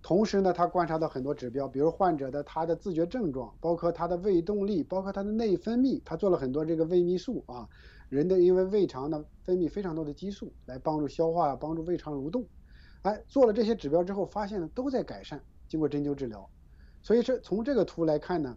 同时呢，他观察到很多指标，比如患者的他的自觉症状，包括他的胃动力，包括他的内分泌，他做了很多这个胃泌素啊，人的因为胃肠呢分泌非常多的激素来帮助消化，帮助胃肠蠕动，哎，做了这些指标之后，发现呢都在改善，经过针灸治疗，所以这从这个图来看呢，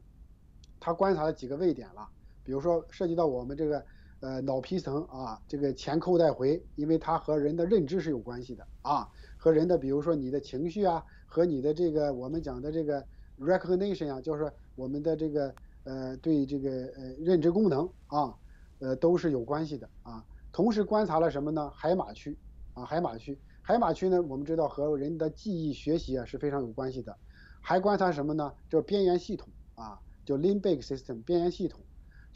他观察了几个位点了，比如说涉及到我们这个呃脑皮层啊，这个前扣带回，因为它和人的认知是有关系的啊，和人的比如说你的情绪啊。和你的这个我们讲的这个 recognition 啊，就是我们的这个呃对这个呃认知功能啊，呃都是有关系的啊。同时观察了什么呢？海马区啊，海马区，海马区呢，我们知道和人的记忆学习啊是非常有关系的。还观察什么呢？叫边缘系统啊，叫 limbic system 边缘系统。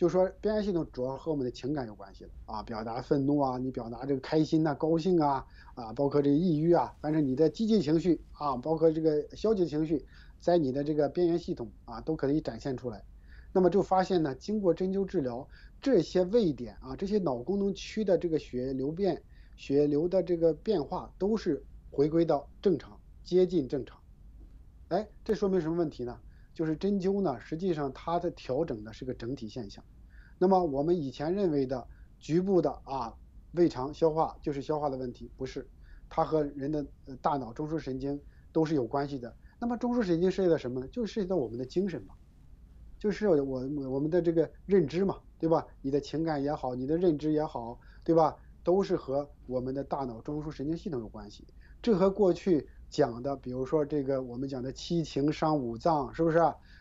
就说边缘系统主要和我们的情感有关系的啊，表达愤怒啊，你表达这个开心呐、高兴啊，啊，包括这个抑郁啊，反正你的积极情绪啊，包括这个消极情绪，在你的这个边缘系统啊，都可以展现出来。那么就发现呢，经过针灸治疗，这些位点啊，这些脑功能区的这个血流变、血流的这个变化都是回归到正常，接近正常。哎，这说明什么问题呢？就是针灸呢，实际上它的调整呢是个整体现象。那么我们以前认为的局部的啊胃肠消化就是消化的问题，不是，它和人的大脑中枢神经都是有关系的。那么中枢神经涉及到什么呢？就涉及到我们的精神嘛，就是我我们的这个认知嘛，对吧？你的情感也好，你的认知也好，对吧？都是和我们的大脑中枢神经系统有关系。这和过去讲的，比如说这个我们讲的七情伤五脏，是不是？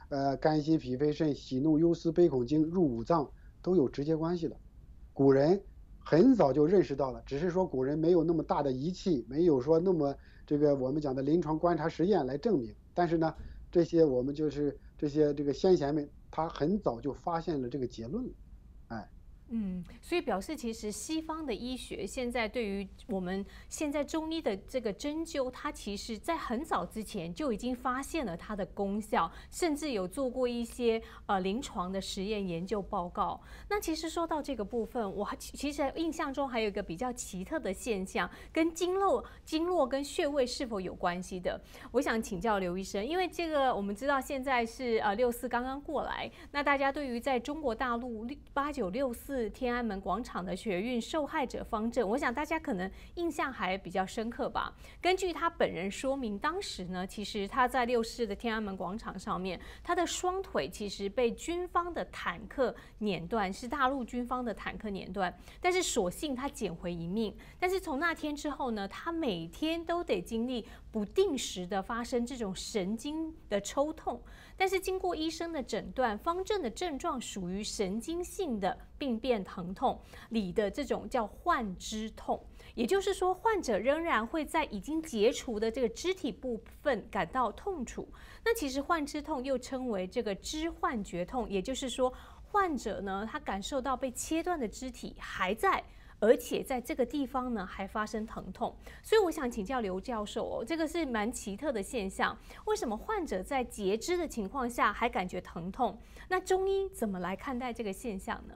呃，肝心脾肺肾，喜怒忧思悲恐惊入五脏，都有直接关系的。古人很早就认识到了，只是说古人没有那么大的仪器，没有说那么这个我们讲的临床观察实验来证明。但是呢，这些我们就是这些这个先贤们，他很早就发现了这个结论了。嗯，所以表示其实西方的医学现在对于我们现在中医的这个针灸，它其实在很早之前就已经发现了它的功效，甚至有做过一些呃临床的实验研究报告。那其实说到这个部分，我其实印象中还有一个比较奇特的现象，跟经络、经络跟穴位是否有关系的？我想请教刘医生，因为这个我们知道现在是呃六四刚刚过来，那大家对于在中国大陆八九六四。天安门广场的学运受害者方阵，我想大家可能印象还比较深刻吧。根据他本人说明，当时呢，其实他在六四的天安门广场上面，他的双腿其实被军方的坦克碾断，是大陆军方的坦克碾断。但是所幸他捡回一命。但是从那天之后呢，他每天都得经历不定时的发生这种神经的抽痛。但是经过医生的诊断，方正的症状属于神经性的病变疼痛里的这种叫幻肢痛，也就是说，患者仍然会在已经截除的这个肢体部分感到痛楚。那其实幻肢痛又称为这个肢幻觉痛，也就是说，患者呢他感受到被切断的肢体还在。而且在这个地方呢，还发生疼痛，所以我想请教刘教授哦，这个是蛮奇特的现象，为什么患者在截肢的情况下还感觉疼痛？那中医怎么来看待这个现象呢？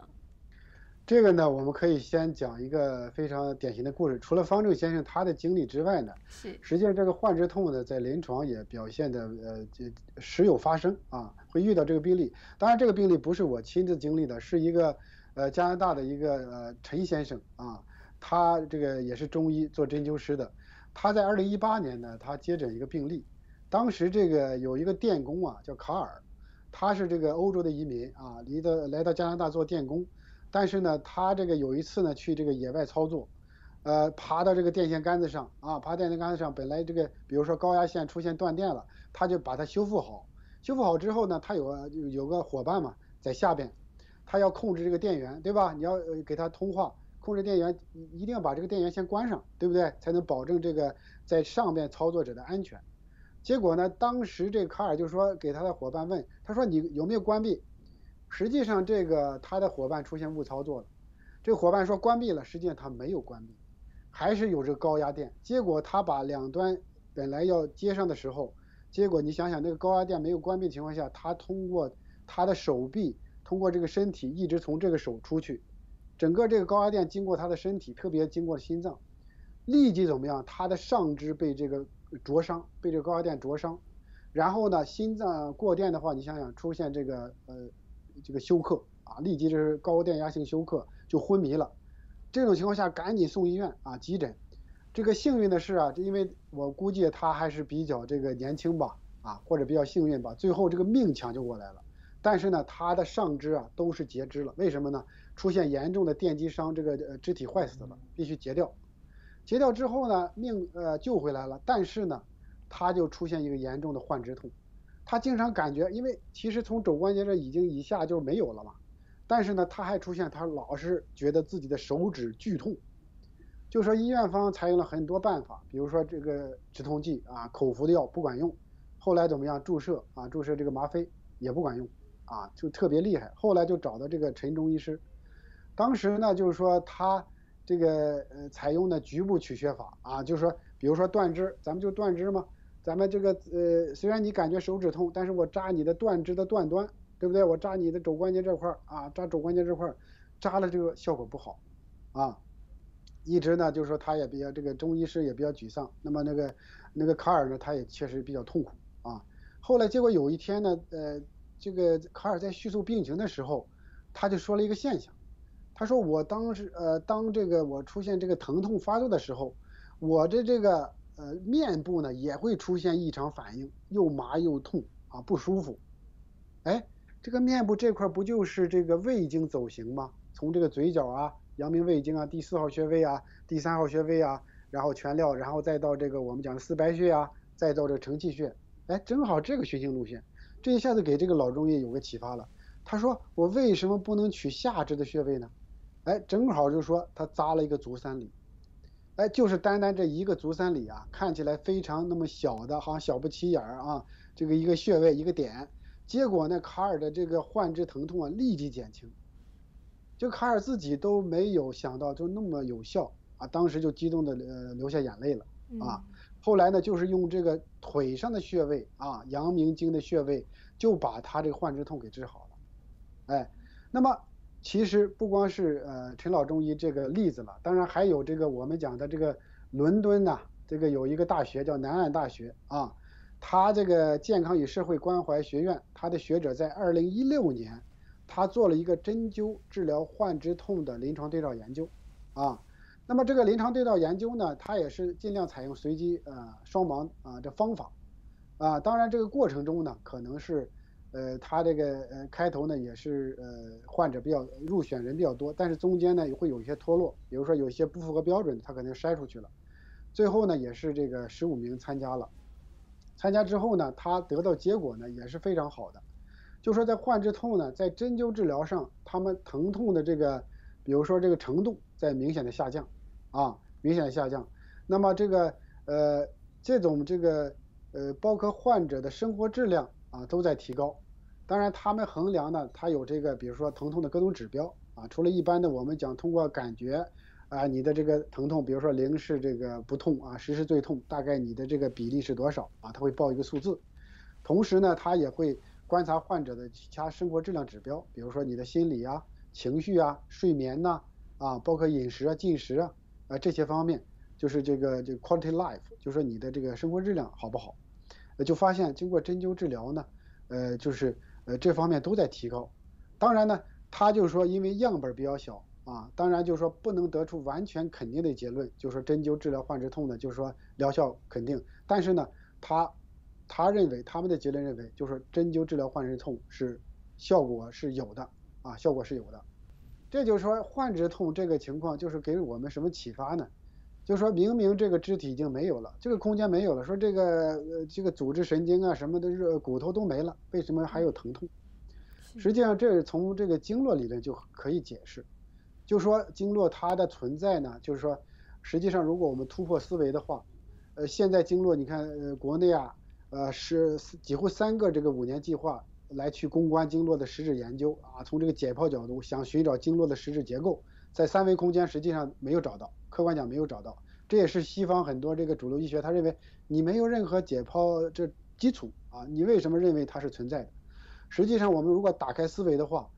这个呢，我们可以先讲一个非常典型的故事。除了方正先生他的经历之外呢，是实际上这个患肢痛呢，在临床也表现的呃，这时有发生啊，会遇到这个病例。当然，这个病例不是我亲自经历的，是一个。呃，加拿大的一个呃陈先生啊，他这个也是中医做针灸师的。他在二零一八年呢，他接诊一个病例，当时这个有一个电工啊，叫卡尔，他是这个欧洲的移民啊，离的来到加拿大做电工，但是呢，他这个有一次呢去这个野外操作，呃，爬到这个电线杆子上啊，爬电线杆子上，本来这个比如说高压线出现断电了，他就把它修复好，修复好之后呢，他有有个伙伴嘛在下边。他要控制这个电源，对吧？你要给他通话，控制电源，一定要把这个电源先关上，对不对？才能保证这个在上面操作者的安全。结果呢，当时这个卡尔就说给他的伙伴问，他说你有没有关闭？实际上这个他的伙伴出现误操作了，这伙伴说关闭了，实际上他没有关闭，还是有这个高压电。结果他把两端本来要接上的时候，结果你想想那个高压电没有关闭的情况下，他通过他的手臂。通过这个身体一直从这个手出去，整个这个高压电经过他的身体，特别经过心脏，立即怎么样？他的上肢被这个灼伤，被这个高压电灼伤，然后呢，心脏过电的话，你想想出现这个呃这个休克啊，立即就是高电压性休克，就昏迷了。这种情况下赶紧送医院啊急诊。这个幸运的是啊，因为我估计他还是比较这个年轻吧啊，或者比较幸运吧，最后这个命抢救过来了。但是呢，他的上肢啊都是截肢了，为什么呢？出现严重的电击伤，这个呃肢体坏死了，必须截掉。截掉之后呢，命呃救回来了，但是呢，他就出现一个严重的患肢痛。他经常感觉，因为其实从肘关节这已经以下就没有了嘛，但是呢，他还出现他老是觉得自己的手指剧痛。就说医院方采用了很多办法，比如说这个止痛剂啊，口服的药不管用，后来怎么样？注射啊，注射这个吗啡也不管用。啊，就特别厉害。后来就找到这个陈中医师，当时呢，就是说他这个呃采用的局部取穴法啊，就是说，比如说断肢，咱们就断肢嘛，咱们这个呃虽然你感觉手指痛，但是我扎你的断肢的断端，对不对？我扎你的肘关节这块儿啊，扎肘关节这块儿，扎了这个效果不好啊，一直呢就是说他也比较这个中医师也比较沮丧。那么那个那个卡尔呢，他也确实比较痛苦啊。后来结果有一天呢，呃。这个卡尔在叙述病情的时候，他就说了一个现象，他说我当时呃当这个我出现这个疼痛发作的时候，我的这个呃面部呢也会出现异常反应，又麻又痛啊不舒服。哎，这个面部这块不就是这个胃经走行吗？从这个嘴角啊阳明胃经啊，第四号穴位啊，第三号穴位啊，然后全料，然后再到这个我们讲的四白穴啊，再到这个承泣穴，哎，正好这个循行路线，这一下子给这个老中医有个启发了。他说我为什么不能取下肢的穴位呢？哎，正好就说他扎了一个足三里，哎，就是单单这一个足三里啊，看起来非常那么小的，好像小不起眼儿啊，这个一个穴位一个点，结果呢，卡尔的这个患肢疼痛啊立即减轻，就卡尔自己都没有想到就那么有效啊，当时就激动的呃流下眼泪了啊。后来呢，就是用这个腿上的穴位啊，阳明经的穴位，就把他这个患肢痛给治好了，哎，那么。其实不光是呃陈老中医这个例子了，当然还有这个我们讲的这个伦敦呐，这个有一个大学叫南岸大学啊，他这个健康与社会关怀学院，他的学者在二零一六年，他做了一个针灸治疗患肢痛的临床对照研究啊，那么这个临床对照研究呢，它也是尽量采用随机呃双盲啊这方法啊，当然这个过程中呢，可能是。呃，它这个呃开头呢也是呃患者比较入选人比较多，但是中间呢也会有一些脱落，比如说有些不符合标准，他可能筛出去了。最后呢也是这个十五名参加了，参加之后呢，他得到结果呢也是非常好的，就说在患肢痛呢，在针灸治疗上，他们疼痛的这个，比如说这个程度在明显的下降，啊，明显下降。那么这个呃这种这个呃包括患者的生活质量啊都在提高。当然，他们衡量呢，它有这个，比如说疼痛的各种指标啊。除了一般的，我们讲通过感觉啊，你的这个疼痛，比如说零是这个不痛啊，十是最痛，大概你的这个比例是多少啊？他会报一个数字。同时呢，他也会观察患者的其他生活质量指标，比如说你的心理啊、情绪啊、睡眠呐啊，包括饮食啊、进食啊啊这些方面，就是这个这 quality life，就说你的这个生活质量好不好？呃就发现经过针灸治疗呢，呃，就是。呃，这方面都在提高。当然呢，他就是说，因为样本比较小啊，当然就是说不能得出完全肯定的结论，就是说针灸治疗患肢痛呢，就是说疗效肯定。但是呢，他他认为他们的结论认为，就是针灸治疗患肢痛是效果是有的啊，效果是有的。这就是说患肢痛这个情况，就是给我们什么启发呢？就说明明这个肢体已经没有了，这个空间没有了，说这个呃这个组织神经啊什么的热骨头都没了，为什么还有疼痛？实际上这是从这个经络理论就可以解释，就说经络它的存在呢，就是说实际上如果我们突破思维的话，呃现在经络你看呃国内啊呃是几乎三个这个五年计划来去攻关经络的实质研究啊，从这个解剖角度想寻找经络的实质结构，在三维空间实际上没有找到。客观讲没有找到，这也是西方很多这个主流医学，他认为你没有任何解剖这基础啊，你为什么认为它是存在的？实际上，我们如果打开思维的话，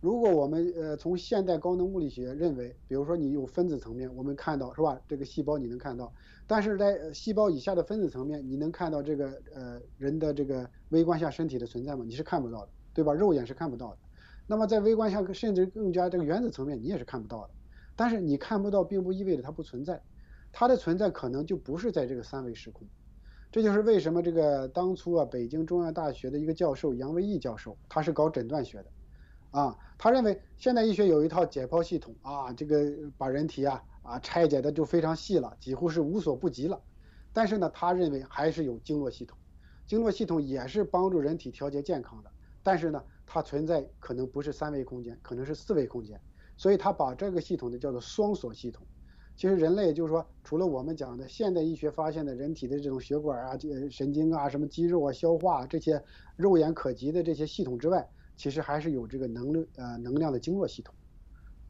如果我们呃从现代高能物理学认为，比如说你有分子层面，我们看到是吧？这个细胞你能看到，但是在细胞以下的分子层面，你能看到这个呃人的这个微观下身体的存在吗？你是看不到的，对吧？肉眼是看不到的。那么在微观下甚至更加这个原子层面，你也是看不到的。但是你看不到，并不意味着它不存在，它的存在可能就不是在这个三维时空。这就是为什么这个当初啊，北京中央大学的一个教授杨维义教授，他是搞诊断学的，啊，他认为现代医学有一套解剖系统啊，这个把人体啊啊拆解的就非常细了，几乎是无所不及了。但是呢，他认为还是有经络系统，经络系统也是帮助人体调节健康的。但是呢，它存在可能不是三维空间，可能是四维空间。所以他把这个系统呢叫做双锁系统。其实人类就是说，除了我们讲的现代医学发现的人体的这种血管啊、神经啊、什么肌肉啊、消化这些肉眼可及的这些系统之外，其实还是有这个能量呃能量的经络系统。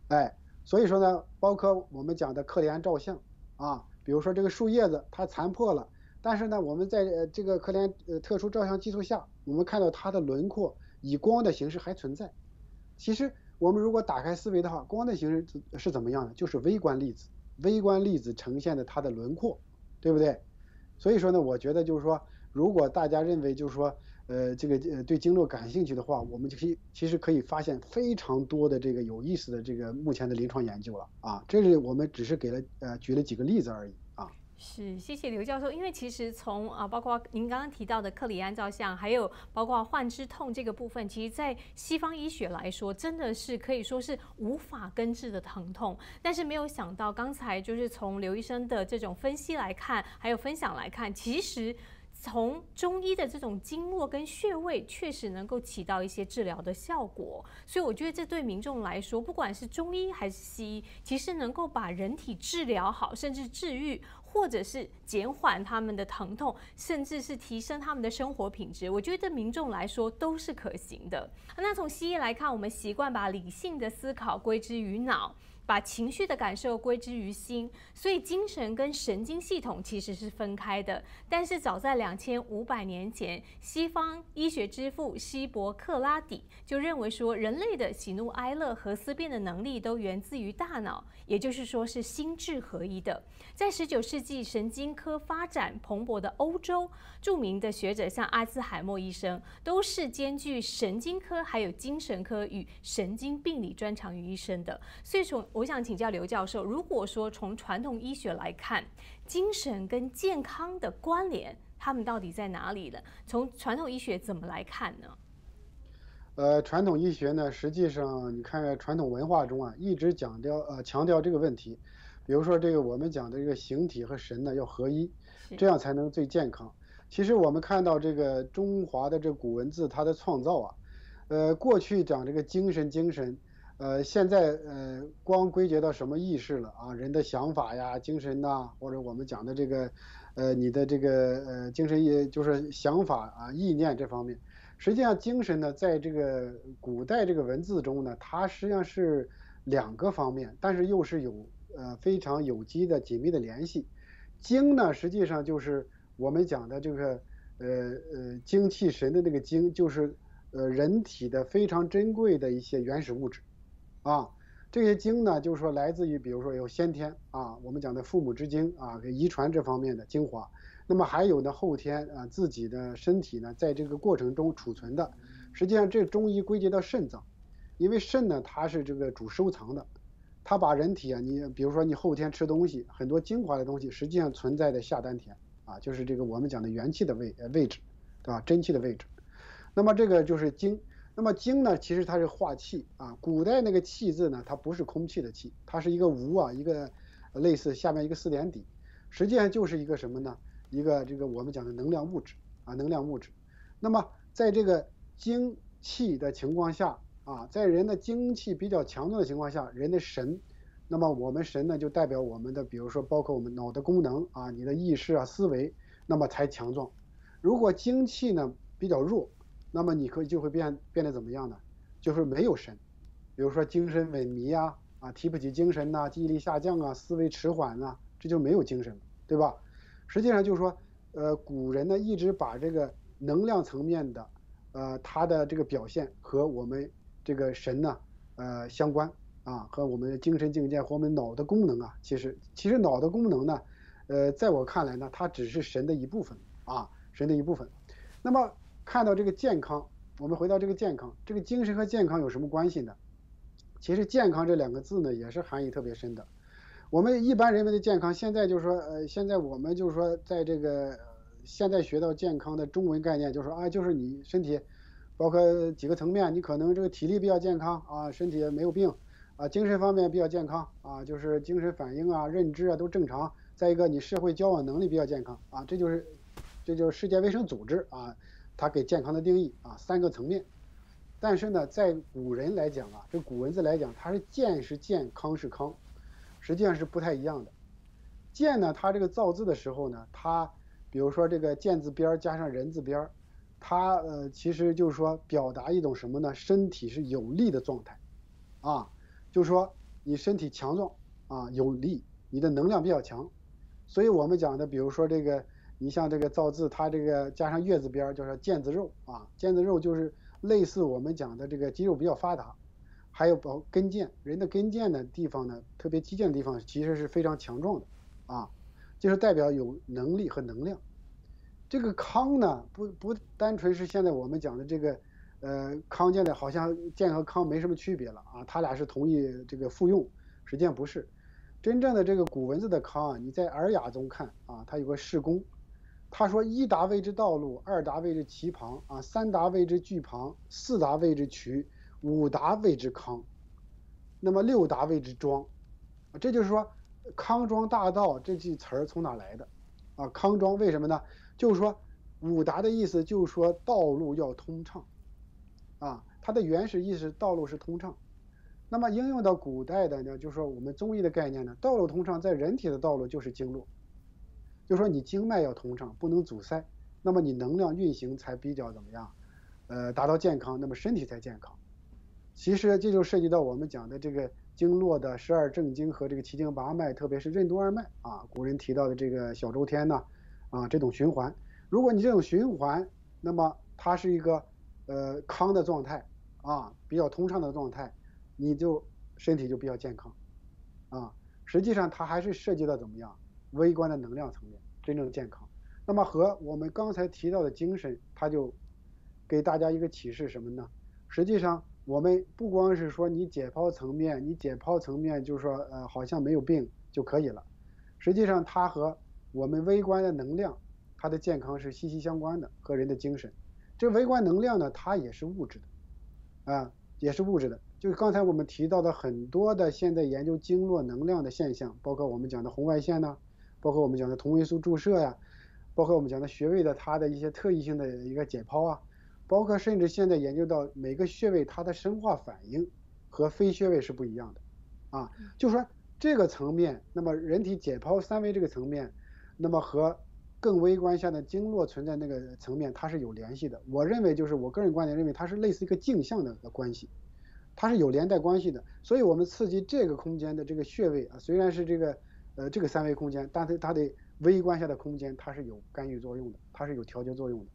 哎，所以说呢，包括我们讲的克里安照相啊，比如说这个树叶子它残破了，但是呢，我们在这个克里安呃特殊照相技术下，我们看到它的轮廓以光的形式还存在。其实。我们如果打开思维的话，光的形式是怎么样的？就是微观粒子，微观粒子呈现的它的轮廓，对不对？所以说呢，我觉得就是说，如果大家认为就是说，呃，这个呃对经络感兴趣的话，我们就可以其实可以发现非常多的这个有意思的这个目前的临床研究了啊。这是我们只是给了呃举了几个例子而已啊。是，谢谢刘教授。因为其实从啊，包括您刚刚提到的克里安照相，还有包括患肢痛这个部分，其实在西方医学来说，真的是可以说是无法根治的疼痛。但是没有想到，刚才就是从刘医生的这种分析来看，还有分享来看，其实。从中医的这种经络跟穴位，确实能够起到一些治疗的效果，所以我觉得这对民众来说，不管是中医还是西医，其实能够把人体治疗好，甚至治愈，或者是减缓他们的疼痛，甚至是提升他们的生活品质，我觉得对民众来说都是可行的。那从西医来看，我们习惯把理性的思考归之于脑。把情绪的感受归之于心，所以精神跟神经系统其实是分开的。但是早在两千五百年前，西方医学之父希伯克拉底就认为说，人类的喜怒哀乐和思辨的能力都源自于大脑，也就是说是心智合一的。在十九世纪神经科发展蓬勃的欧洲，著名的学者像阿兹海默医生，都是兼具神经科还有精神科与神经病理专长于一身的。所以从我想请教刘教授，如果说从传统医学来看，精神跟健康的关联，他们到底在哪里呢？从传统医学怎么来看呢？呃，传统医学呢，实际上你看传统文化中啊，一直强调呃强调这个问题，比如说这个我们讲的这个形体和神呢要合一，这样才能最健康。其实我们看到这个中华的这古文字它的创造啊，呃，过去讲这个精神精神。呃，现在呃，光归结到什么意识了啊？人的想法呀、精神呐，或者我们讲的这个，呃，你的这个呃精神也就是想法啊、意念这方面。实际上，精神呢，在这个古代这个文字中呢，它实际上是两个方面，但是又是有呃非常有机的紧密的联系。精呢，实际上就是我们讲的这个呃呃精气神的那个精，就是呃人体的非常珍贵的一些原始物质。啊，这些精呢，就是说来自于，比如说有先天啊，我们讲的父母之精啊，遗传这方面的精华。那么还有呢，后天啊，自己的身体呢，在这个过程中储存的。实际上，这中医归结到肾脏，因为肾呢，它是这个主收藏的，它把人体啊，你比如说你后天吃东西，很多精华的东西，实际上存在的下丹田啊，就是这个我们讲的元气的位位置，对吧？真气的位置。那么这个就是精。那么精呢，其实它是化气啊。古代那个气字呢，它不是空气的气，它是一个无啊，一个类似下面一个四点底，实际上就是一个什么呢？一个这个我们讲的能量物质啊，能量物质。那么在这个精气的情况下啊，在人的精气比较强壮的情况下，人的神，那么我们神呢就代表我们的，比如说包括我们脑的功能啊，你的意识啊、思维，那么才强壮。如果精气呢比较弱。那么你可以就会变变得怎么样呢？就是没有神，比如说精神萎靡啊，啊提不起精神呐，记忆力下降啊，思维迟缓啊，这就没有精神，对吧？实际上就是说，呃，古人呢一直把这个能量层面的，呃，它的这个表现和我们这个神呢，呃，相关啊，和我们的精神境界和我们脑的功能啊，其实其实脑的功能呢，呃，在我看来呢，它只是神的一部分啊，神的一部分。那么。看到这个健康，我们回到这个健康，这个精神和健康有什么关系呢？其实健康这两个字呢，也是含义特别深的。我们一般人们的健康，现在就是说，呃，现在我们就是说，在这个现在学到健康的中文概念，就是说啊，就是你身体，包括几个层面，你可能这个体力比较健康啊，身体没有病啊，精神方面比较健康啊，就是精神反应啊、认知啊都正常。再一个，你社会交往能力比较健康啊，这就是这就是世界卫生组织啊。他给健康的定义啊，三个层面。但是呢，在古人来讲啊，这古文字来讲，它是健是健康是康，实际上是不太一样的。健呢，它这个造字的时候呢，它比如说这个健字边加上人字边，它呃其实就是说表达一种什么呢？身体是有力的状态啊，就是说你身体强壮啊，有力，你的能量比较强。所以我们讲的，比如说这个。你像这个造字，它这个加上月字边叫做腱子肉啊，腱子肉就是类似我们讲的这个肌肉比较发达，还有包跟腱，人的跟腱的地方呢，特别肌腱的地方其实是非常强壮的啊，就是代表有能力和能量。这个康呢，不不单纯是现在我们讲的这个呃康健的，好像健和康没什么区别了啊，它俩是同一这个复用，实际上不是。真正的这个古文字的康啊，你在《尔雅》中看啊，它有个释公，他说一达谓之道路，二达谓之岐旁啊，三达谓之巨旁，四达谓之渠，五达谓之康，那么六达谓之庄。这就是说，康庄大道这句词儿从哪来的？啊，康庄为什么呢？就是说，五达的意思就是说道路要通畅，啊，它的原始意思道路是通畅。那么应用到古代的呢，就是说我们中医的概念呢，道路通畅在人体的道路就是经络，就说你经脉要通畅，不能阻塞，那么你能量运行才比较怎么样？呃，达到健康，那么身体才健康。其实这就涉及到我们讲的这个经络的十二正经和这个七经八脉，特别是任督二脉啊，古人提到的这个小周天呢，啊这种循环，如果你这种循环，那么它是一个呃康的状态啊，比较通畅的状态。你就身体就比较健康，啊，实际上它还是涉及到怎么样微观的能量层面真正健康。那么和我们刚才提到的精神，它就给大家一个启示什么呢？实际上我们不光是说你解剖层面，你解剖层面就是说呃好像没有病就可以了，实际上它和我们微观的能量，它的健康是息息相关的，和人的精神。这微观能量呢，它也是物质的，啊，也是物质的。就是刚才我们提到的很多的现在研究经络能量的现象，包括我们讲的红外线呐，包括我们讲的同位素注射呀，包括我们讲的穴位的它的一些特异性的一个解剖啊，包括甚至现在研究到每个穴位它的生化反应和非穴位是不一样的，啊，就是说这个层面，那么人体解剖三维这个层面，那么和更微观下的经络存在那个层面它是有联系的。我认为就是我个人观点认为它是类似一个镜像的关系。它是有连带关系的，所以我们刺激这个空间的这个穴位啊，虽然是这个呃这个三维空间，但是它的微观下的空间它是有干预作用的，它是有调节作用的，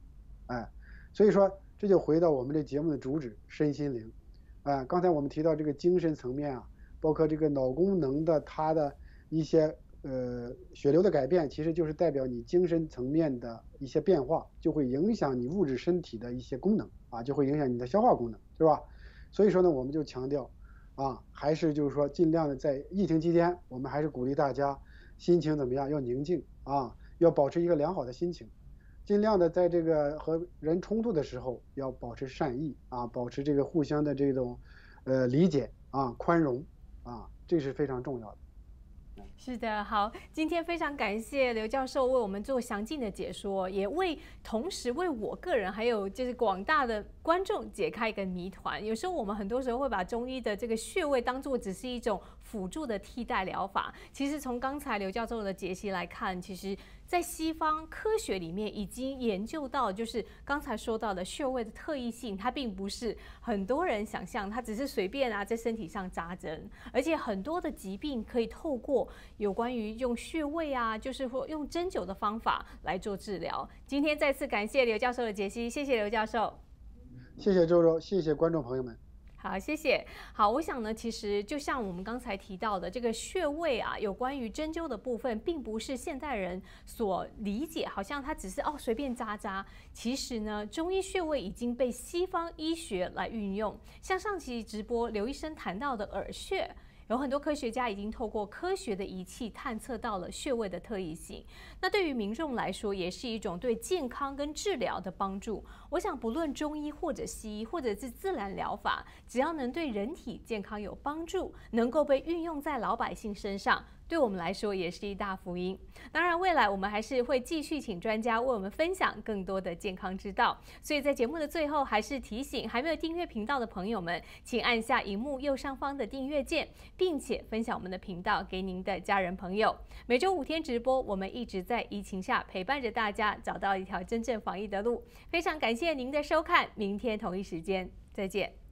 哎，所以说这就回到我们这节目的主旨身心灵，啊，刚才我们提到这个精神层面啊，包括这个脑功能的它的一些呃血流的改变，其实就是代表你精神层面的一些变化，就会影响你物质身体的一些功能啊，就会影响你的消化功能，是吧？所以说呢，我们就强调，啊，还是就是说尽量的在疫情期间，我们还是鼓励大家心情怎么样，要宁静啊，要保持一个良好的心情，尽量的在这个和人冲突的时候要保持善意啊，保持这个互相的这种呃理解啊，宽容啊，这是非常重要的。是的，好，今天非常感谢刘教授为我们做详尽的解说，也为同时为我个人还有就是广大的观众解开一个谜团。有时候我们很多时候会把中医的这个穴位当做只是一种辅助的替代疗法，其实从刚才刘教授的解析来看，其实。在西方科学里面已经研究到，就是刚才说到的穴位的特异性，它并不是很多人想象，它只是随便啊在身体上扎针，而且很多的疾病可以透过有关于用穴位啊，就是说用针灸的方法来做治疗。今天再次感谢刘教授的解析，谢谢刘教授，谢谢周周，谢谢观众朋友们。好，谢谢。好，我想呢，其实就像我们刚才提到的这个穴位啊，有关于针灸的部分，并不是现代人所理解，好像它只是哦随便扎扎。其实呢，中医穴位已经被西方医学来运用。像上期直播刘医生谈到的耳穴。有很多科学家已经透过科学的仪器探测到了穴位的特异性，那对于民众来说也是一种对健康跟治疗的帮助。我想，不论中医或者西医，或者是自然疗法，只要能对人体健康有帮助，能够被运用在老百姓身上。对我们来说也是一大福音。当然，未来我们还是会继续请专家为我们分享更多的健康之道。所以在节目的最后，还是提醒还没有订阅频道的朋友们，请按下荧幕右上方的订阅键，并且分享我们的频道给您的家人朋友。每周五天直播，我们一直在疫情下陪伴着大家，找到一条真正防疫的路。非常感谢您的收看，明天同一时间再见。